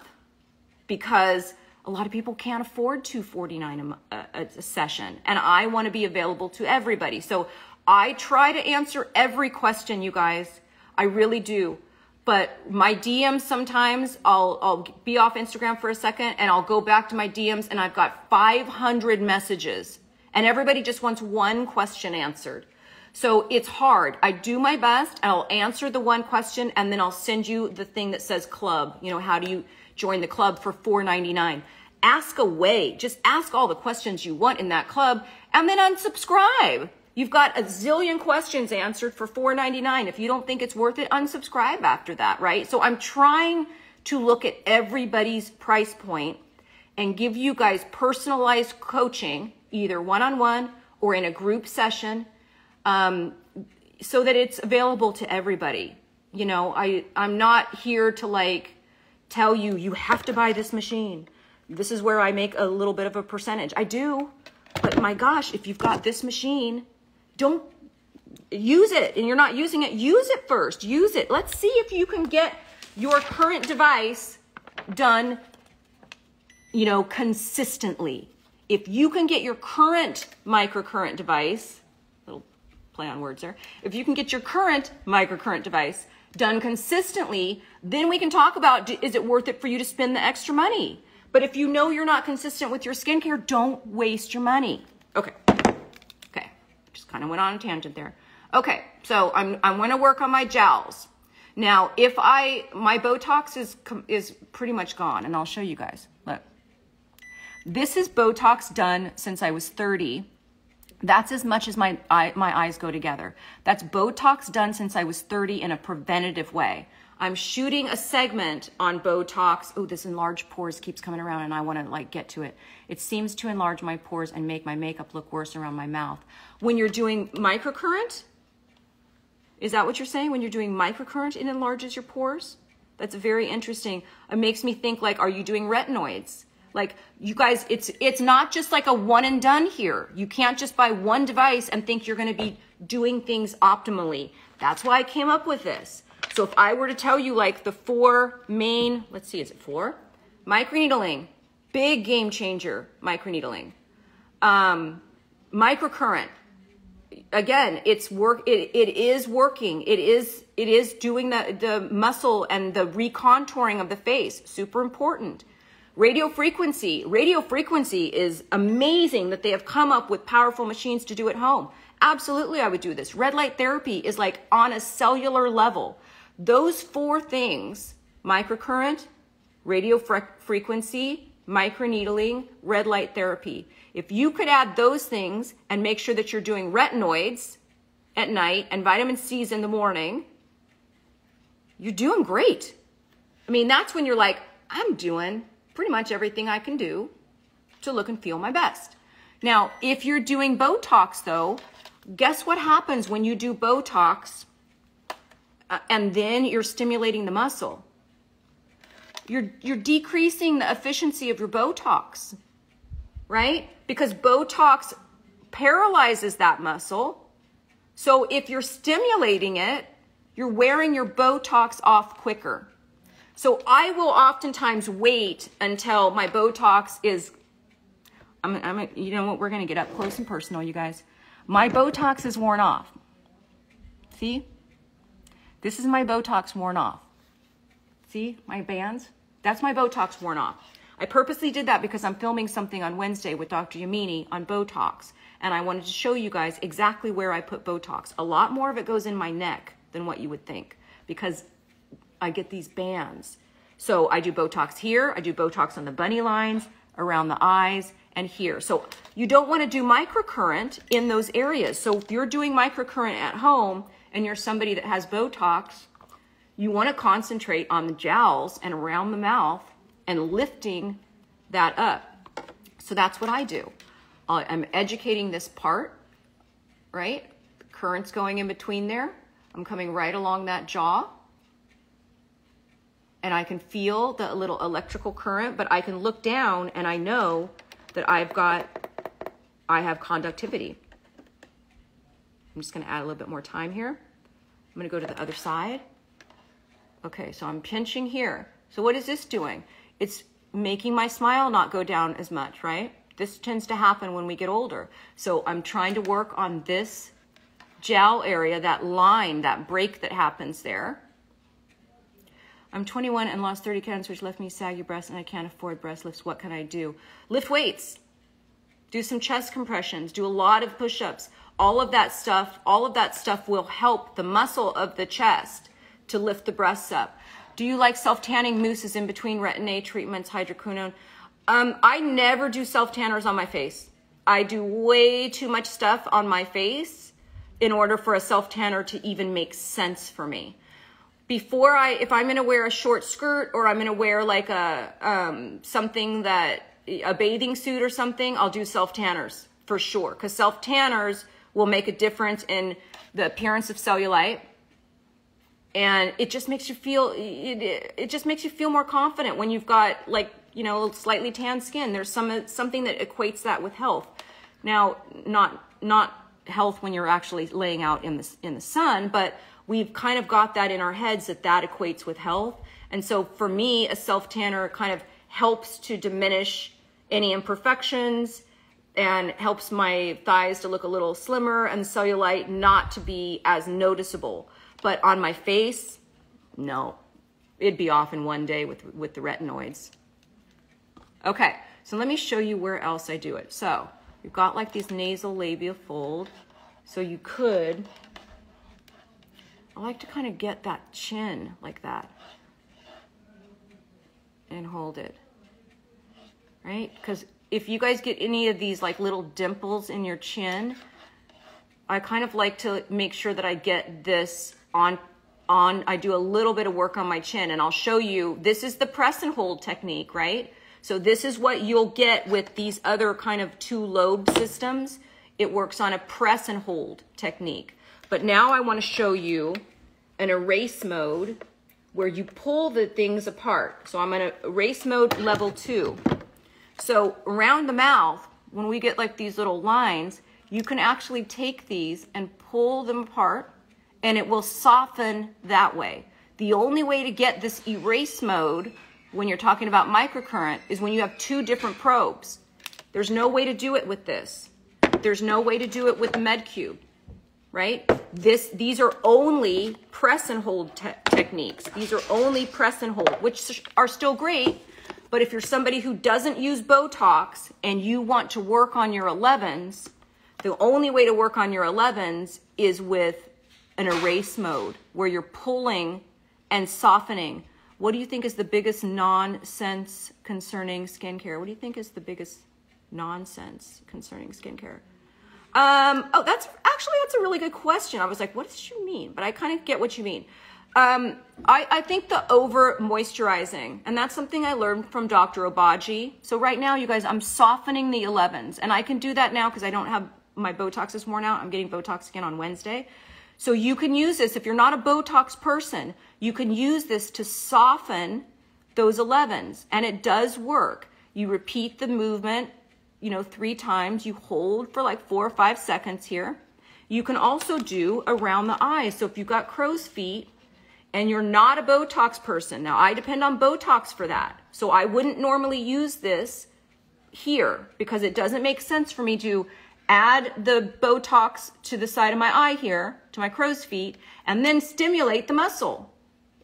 A: because a lot of people can't afford 249 a, a, a session and I want to be available to everybody. So I try to answer every question, you guys. I really do. But my DMs sometimes I'll, I'll be off Instagram for a second and I'll go back to my DMs and I've got 500 messages and everybody just wants one question answered. So it's hard. I do my best. I'll answer the one question and then I'll send you the thing that says club. You know, how do you join the club for $4.99? Ask away. Just ask all the questions you want in that club and then unsubscribe. You've got a zillion questions answered for $4.99. If you don't think it's worth it, unsubscribe after that, right? So I'm trying to look at everybody's price point and give you guys personalized coaching, either one-on-one or in a group session, um, so that it's available to everybody. You know, I, I'm not here to like tell you, you have to buy this machine. This is where I make a little bit of a percentage. I do, but my gosh, if you've got this machine, don't use it and you're not using it, use it first. Use it. Let's see if you can get your current device done, you know, consistently. If you can get your current microcurrent device, little play on words there, if you can get your current microcurrent device done consistently, then we can talk about is it worth it for you to spend the extra money? But if you know you're not consistent with your skincare, don't waste your money. Okay kind of went on a tangent there. Okay, so I'm, I'm going to work on my jowls. Now, if I, my Botox is, is pretty much gone, and I'll show you guys. Look. This is Botox done since I was 30. That's as much as my, my eyes go together. That's Botox done since I was 30 in a preventative way. I'm shooting a segment on Botox. Oh, this enlarged pores keeps coming around and I want to like get to it. It seems to enlarge my pores and make my makeup look worse around my mouth. When you're doing microcurrent, is that what you're saying? When you're doing microcurrent, it enlarges your pores? That's very interesting. It makes me think like, are you doing retinoids? Like you guys, it's it's not just like a one and done here. You can't just buy one device and think you're going to be doing things optimally. That's why I came up with this. So if I were to tell you like the four main, let's see, is it four? Microneedling, big game changer, microneedling. Um, microcurrent, again, it's work, it, it is working. It is, it is doing the, the muscle and the recontouring of the face, super important. Radio frequency. Radio frequency is amazing that they have come up with powerful machines to do at home. Absolutely, I would do this. Red light therapy is like on a cellular level. Those four things microcurrent, radio fre- frequency, microneedling, red light therapy. If you could add those things and make sure that you're doing retinoids at night and vitamin C's in the morning, you're doing great. I mean, that's when you're like, I'm doing pretty much everything I can do to look and feel my best. Now, if you're doing Botox though, guess what happens when you do Botox uh, and then you're stimulating the muscle? You're, you're decreasing the efficiency of your Botox, right? Because Botox paralyzes that muscle. So if you're stimulating it, you're wearing your Botox off quicker. So I will oftentimes wait until my Botox is, I'm, I'm, you know what, we're gonna get up close and personal, you guys. My Botox is worn off. See? This is my Botox worn off. See my bands? That's my Botox worn off. I purposely did that because I'm filming something on Wednesday with Dr. Yamini on Botox. And I wanted to show you guys exactly where I put Botox. A lot more of it goes in my neck than what you would think because I get these bands. So I do Botox here, I do Botox on the bunny lines, around the eyes, and here. So you don't want to do microcurrent in those areas. So if you're doing microcurrent at home and you're somebody that has Botox, you want to concentrate on the jowls and around the mouth and lifting that up. So that's what I do. Uh, I'm educating this part, right? The Current's going in between there. I'm coming right along that jaw and I can feel the little electrical current, but I can look down and I know that I've got, I have conductivity. I'm just gonna add a little bit more time here. I'm gonna go to the other side. Okay, so I'm pinching here. So what is this doing? It's making my smile not go down as much, right? This tends to happen when we get older. So I'm trying to work on this jowl area, that line, that break that happens there. I'm 21 and lost 30 pounds, which left me saggy breasts, and I can't afford breast lifts. What can I do? Lift weights. Do some chest compressions. Do a lot of push-ups. All of that stuff, all of that stuff will help the muscle of the chest to lift the breasts up. Do you like self-tanning mousses in between retin-A treatments, hydroquinone? Um, I never do self-tanners on my face. I do way too much stuff on my face in order for a self-tanner to even make sense for me before I, if I'm to wear a short skirt or I'm to wear like a, um, something that, a bathing suit or something, I'll do self tanners for sure. Cause self tanners will make a difference in the appearance of cellulite. And it just makes you feel, it, it just makes you feel more confident when you've got like, you know, slightly tan skin. There's some, something that equates that with health. Now, not, not health when you're actually laying out in the, in the sun, but we've kind of got that in our heads that that equates with health. And so for me, a self tanner kind of helps to diminish any imperfections and helps my thighs to look a little slimmer and cellulite not to be as noticeable. But on my face, no, it'd be off in one day with, with the retinoids. Okay, so let me show you where else I do it. So you've got like these nasal labia fold. So you could I like to kind of get that chin like that and hold it, right? Because if you guys get any of these like little dimples in your chin, I kind of like to make sure that I get this on on I do a little bit of work on my chin and I'll show you this is the press and hold technique, right? So this is what you'll get with these other kind of two lobe systems. It works on a press and hold technique. But now I want to show you an erase mode where you pull the things apart. So I'm going to erase mode level two. So around the mouth, when we get like these little lines, you can actually take these and pull them apart and it will soften that way. The only way to get this erase mode when you're talking about microcurrent is when you have two different probes. There's no way to do it with this. There's no way to do it with Medicube, right? This, these are only press and hold te techniques. These are only press and hold, which are still great. But if you're somebody who doesn't use Botox and you want to work on your 11s, the only way to work on your 11s is with an erase mode where you're pulling and softening. What do you think is the biggest nonsense concerning skincare? What do you think is the biggest nonsense concerning skincare? Um, oh, that's actually that's a really good question. I was like, what does you mean? But I kind of get what you mean. Um, I, I think the over moisturizing, and that's something I learned from Dr. Obagi. So right now, you guys, I'm softening the 11s, and I can do that now because I don't have my Botox is worn out. I'm getting Botox again on Wednesday. So you can use this, if you're not a Botox person, you can use this to soften those 11s. And it does work. You repeat the movement, you know, three times. You hold for like four or five seconds here. You can also do around the eyes. So if you've got crow's feet and you're not a Botox person, now I depend on Botox for that. So I wouldn't normally use this here because it doesn't make sense for me to add the Botox to the side of my eye here, to my crow's feet, and then stimulate the muscle.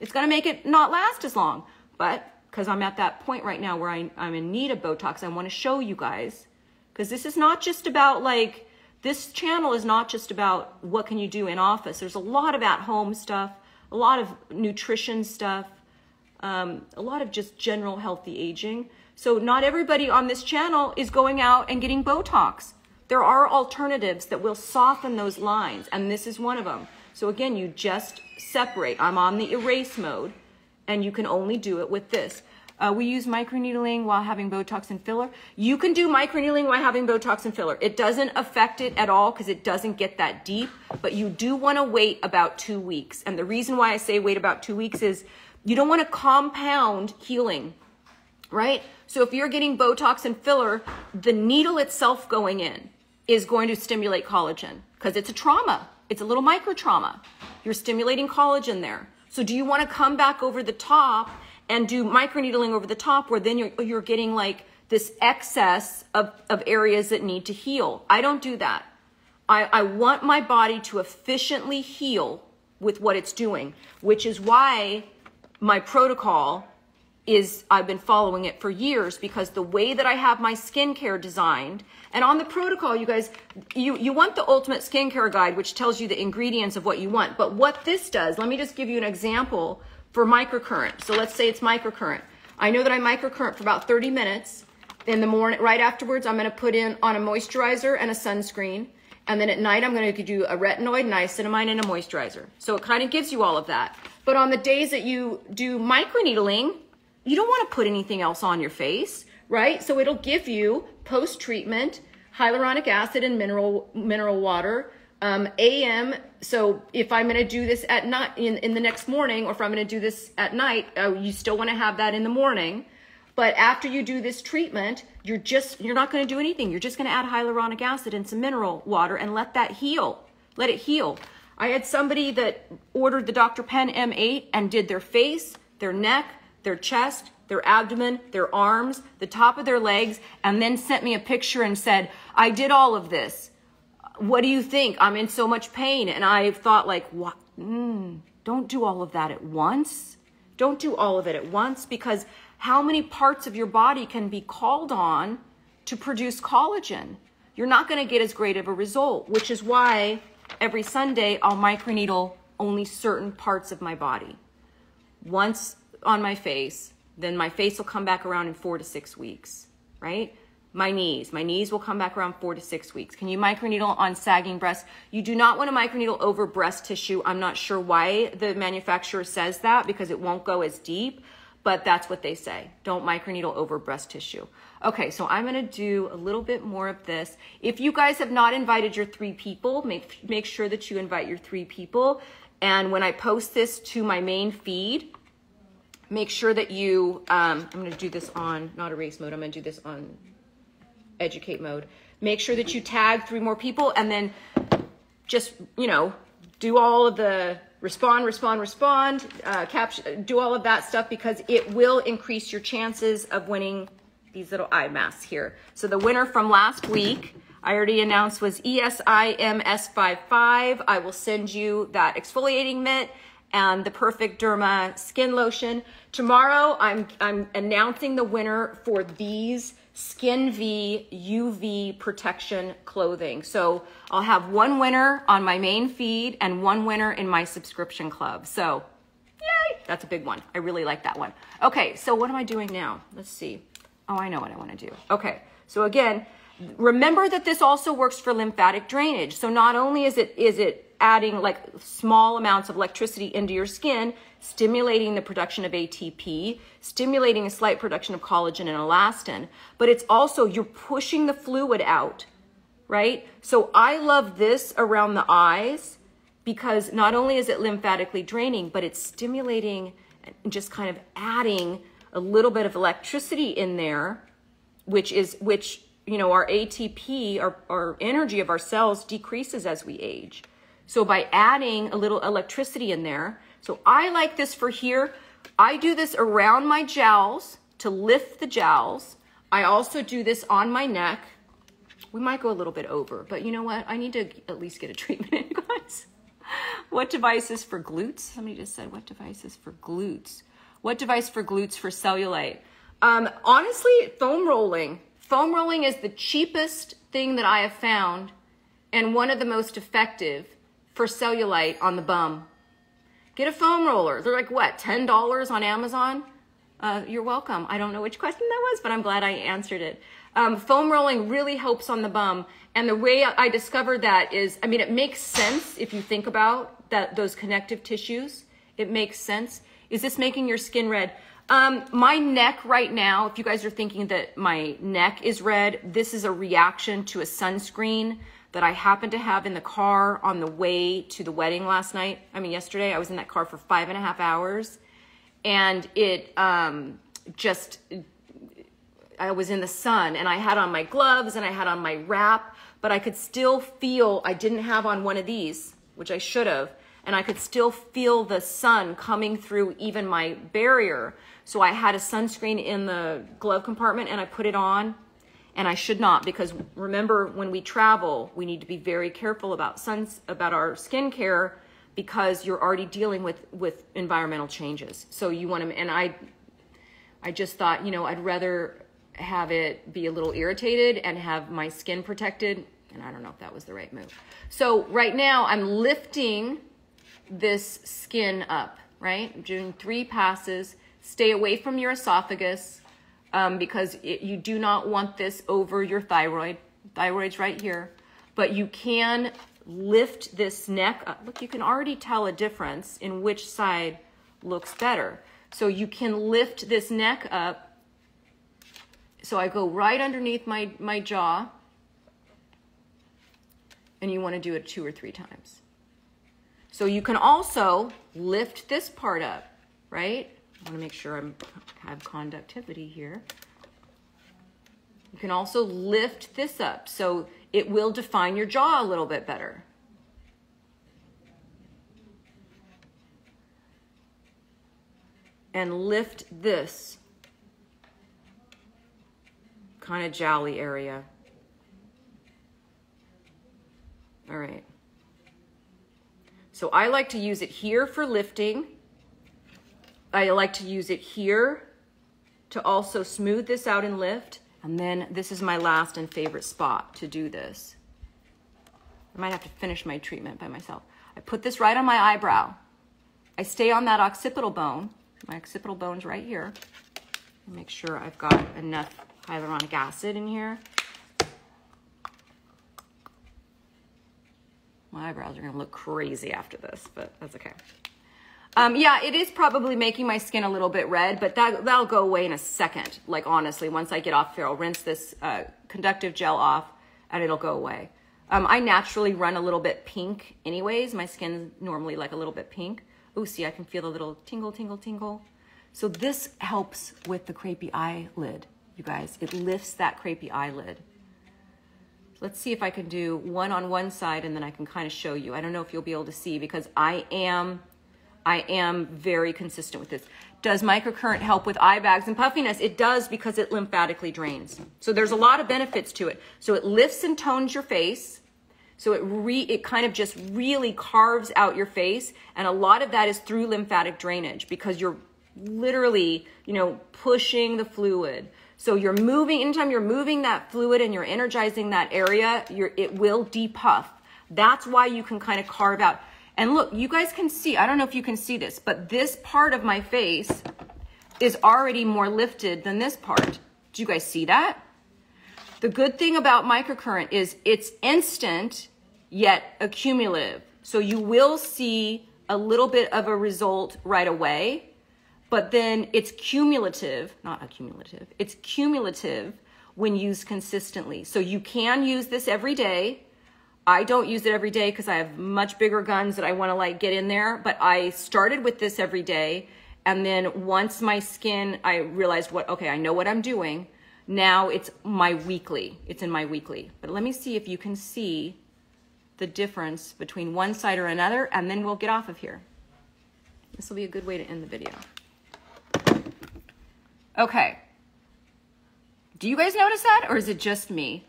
A: It's to make it not last as long. But because I'm at that point right now where I, I'm in need of Botox, I want to show you guys. Because this is not just about like, this channel is not just about what can you do in office. There's a lot of at-home stuff, a lot of nutrition stuff, um, a lot of just general healthy aging. So not everybody on this channel is going out and getting Botox. There are alternatives that will soften those lines, and this is one of them. So again, you just separate. I'm on the erase mode, and you can only do it with this. Uh, we use microneedling while having Botox and filler. You can do microneedling while having Botox and filler. It doesn't affect it at all because it doesn't get that deep, but you do want to wait about two weeks. And the reason why I say wait about two weeks is you don't want to compound healing, right? So if you're getting Botox and filler, the needle itself going in, is going to stimulate collagen because it's a trauma. It's a little micro trauma. You're stimulating collagen there. So do you want to come back over the top and do microneedling over the top where then you're, you're getting like this excess of, of areas that need to heal? I don't do that. I, I want my body to efficiently heal with what it's doing, which is why my protocol is I've been following it for years because the way that I have my skincare designed and on the protocol, you guys, you, you want the ultimate skincare guide, which tells you the ingredients of what you want. But what this does, let me just give you an example for microcurrent. So let's say it's microcurrent. I know that I microcurrent for about 30 minutes. In the morning, right afterwards, I'm gonna put in on a moisturizer and a sunscreen. And then at night, I'm gonna do a retinoid, niacinamide, and a moisturizer. So it kind of gives you all of that. But on the days that you do microneedling, you don't wanna put anything else on your face right? So it'll give you post-treatment hyaluronic acid and mineral mineral water. Um, AM, so if I'm going to do this at night in, in the next morning, or if I'm going to do this at night, uh, you still want to have that in the morning. But after you do this treatment, you're just you're not going to do anything. You're just going to add hyaluronic acid and some mineral water and let that heal. Let it heal. I had somebody that ordered the Dr. Pen M8 and did their face, their neck, their chest, their abdomen, their arms, the top of their legs, and then sent me a picture and said, I did all of this. What do you think? I'm in so much pain. And I thought like, what? Mm, don't do all of that at once. Don't do all of it at once because how many parts of your body can be called on to produce collagen? You're not going to get as great of a result, which is why every Sunday I'll microneedle only certain parts of my body. Once on my face, then my face will come back around in four to six weeks, right? My knees. My knees will come back around four to six weeks. Can you microneedle on sagging breasts? You do not want to microneedle over breast tissue. I'm not sure why the manufacturer says that because it won't go as deep, but that's what they say. Don't microneedle over breast tissue. Okay, so I'm gonna do a little bit more of this. If you guys have not invited your three people, make, make sure that you invite your three people. And when I post this to my main feed, make sure that you, um, I'm gonna do this on, not erase mode, I'm gonna do this on educate mode. Make sure that you tag three more people and then just, you know, do all of the respond, respond, respond, uh, capture, do all of that stuff because it will increase your chances of winning these little eye masks here. So the winner from last week, I already announced was ESIMS55. I will send you that exfoliating mitt and the Perfect Derma skin lotion. Tomorrow, I'm, I'm announcing the winner for these Skin V UV protection clothing. So I'll have one winner on my main feed and one winner in my subscription club. So yay, that's a big one. I really like that one. Okay, so what am I doing now? Let's see. Oh, I know what I want to do. Okay, so again, remember that this also works for lymphatic drainage. So not only is it is it adding like small amounts of electricity into your skin, stimulating the production of ATP, stimulating a slight production of collagen and elastin, but it's also you're pushing the fluid out, right? So I love this around the eyes because not only is it lymphatically draining, but it's stimulating and just kind of adding a little bit of electricity in there, which is which you know our ATP, our, our energy of our cells decreases as we age. So by adding a little electricity in there, so I like this for here. I do this around my jowls to lift the jowls. I also do this on my neck. We might go a little bit over, but you know what? I need to at least get a treatment in, guys. What devices for glutes? Somebody just said, what devices for glutes? What device for glutes for cellulite? Um, honestly, foam rolling. Foam rolling is the cheapest thing that I have found and one of the most effective for cellulite on the bum. Get a foam roller. They're like, what, $10 on Amazon? Uh, you're welcome. I don't know which question that was, but I'm glad I answered it. Um, foam rolling really helps on the bum. And the way I discovered that is, I mean, it makes sense if you think about that those connective tissues. It makes sense. Is this making your skin red? Um, my neck right now, if you guys are thinking that my neck is red, this is a reaction to a sunscreen that I happened to have in the car on the way to the wedding last night. I mean, yesterday I was in that car for five and a half hours and it um, just, I was in the sun and I had on my gloves and I had on my wrap, but I could still feel, I didn't have on one of these, which I should have, and I could still feel the sun coming through even my barrier. So I had a sunscreen in the glove compartment and I put it on and I should not because remember when we travel, we need to be very careful about suns about our skincare because you're already dealing with with environmental changes. So you want to and I I just thought, you know, I'd rather have it be a little irritated and have my skin protected and I don't know if that was the right move. So right now I'm lifting this skin up, right? I'm doing three passes. Stay away from your esophagus um, because it, you do not want this over your thyroid. Thyroid's right here. But you can lift this neck up. Look, you can already tell a difference in which side looks better. So you can lift this neck up. So I go right underneath my, my jaw. And you want to do it two or three times. So you can also lift this part up, right? I want to make sure I have conductivity here. You can also lift this up so it will define your jaw a little bit better. And lift this kind of jowly area. All right. So I like to use it here for lifting I like to use it here to also smooth this out and lift. And then this is my last and favorite spot to do this. I might have to finish my treatment by myself. I put this right on my eyebrow. I stay on that occipital bone. My occipital bone's right here. Make sure I've got enough hyaluronic acid in here. My eyebrows are gonna look crazy after this, but that's okay. Um, yeah, it is probably making my skin a little bit red, but that, that'll go away in a second. Like honestly, once I get off here, I'll rinse this uh, conductive gel off and it'll go away. Um, I naturally run a little bit pink anyways. My skin's normally like a little bit pink. Oh, see, I can feel the little tingle, tingle, tingle. So this helps with the crepey eyelid, you guys. It lifts that crepey eyelid. Let's see if I can do one on one side and then I can kind of show you. I don't know if you'll be able to see because I am, I am very consistent with this. Does microcurrent help with eye bags and puffiness? It does because it lymphatically drains. So there's a lot of benefits to it. So it lifts and tones your face. So it re, it kind of just really carves out your face. And a lot of that is through lymphatic drainage because you're literally, you know, pushing the fluid. So you're moving, anytime you're moving that fluid and you're energizing that area, it will depuff. That's why you can kind of carve out. And look, you guys can see, I don't know if you can see this, but this part of my face is already more lifted than this part. Do you guys see that? The good thing about microcurrent is it's instant, yet accumulative. So you will see a little bit of a result right away, but then it's cumulative, not accumulative, it's cumulative when used consistently. So you can use this every day. I don't use it every day because I have much bigger guns that I want to like get in there, but I started with this every day. And then once my skin, I realized what, okay, I know what I'm doing. Now it's my weekly. It's in my weekly. But let me see if you can see the difference between one side or another, and then we'll get off of here. This will be a good way to end the video. Okay. Do you guys notice that or is it just me?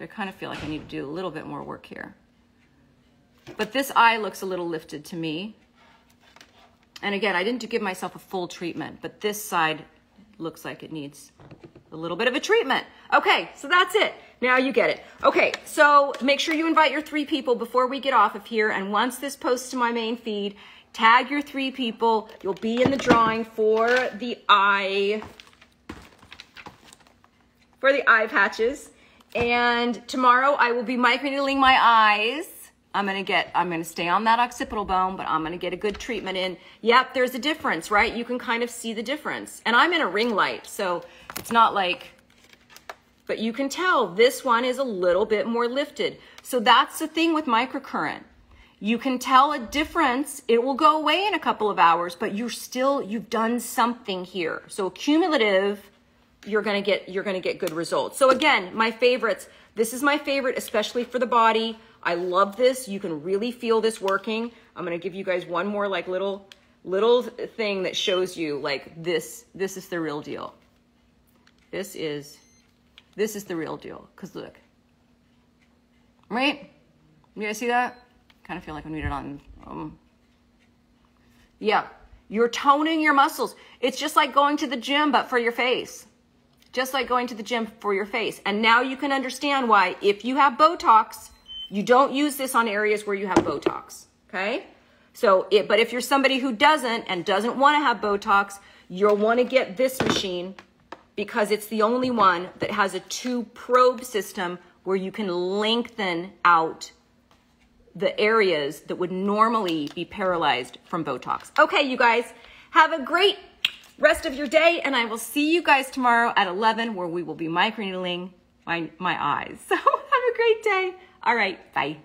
A: I kind of feel like I need to do a little bit more work here. But this eye looks a little lifted to me. And again, I didn't give myself a full treatment, but this side looks like it needs a little bit of a treatment. Okay, so that's it. Now you get it. Okay, so make sure you invite your three people before we get off of here. And once this posts to my main feed, Tag your three people. You'll be in the drawing for the eye, for the eye patches. And tomorrow I will be microneedling my eyes. I'm gonna get, I'm gonna stay on that occipital bone, but I'm gonna get a good treatment in. Yep, there's a difference, right? You can kind of see the difference. And I'm in a ring light, so it's not like, but you can tell this one is a little bit more lifted. So that's the thing with microcurrent. You can tell a difference. It will go away in a couple of hours, but you're still, you've done something here. So cumulative, you're to get, you're to get good results. So again, my favorites, this is my favorite, especially for the body. I love this. You can really feel this working. I'm to give you guys one more like little, little thing that shows you like this, this is the real deal. This is, this is the real deal. Cause look, right? You guys see that? kind of feel like I need it on. Um, yeah, you're toning your muscles. It's just like going to the gym, but for your face. Just like going to the gym for your face. And now you can understand why if you have Botox, you don't use this on areas where you have Botox. Okay? So, it, but if you're somebody who doesn't and doesn't want to have Botox, you'll want to get this machine because it's the only one that has a two probe system where you can lengthen out the areas that would normally be paralyzed from Botox. Okay, you guys, have a great rest of your day, and I will see you guys tomorrow at 11 where we will be microneedling my, my eyes. So have a great day. All right, bye.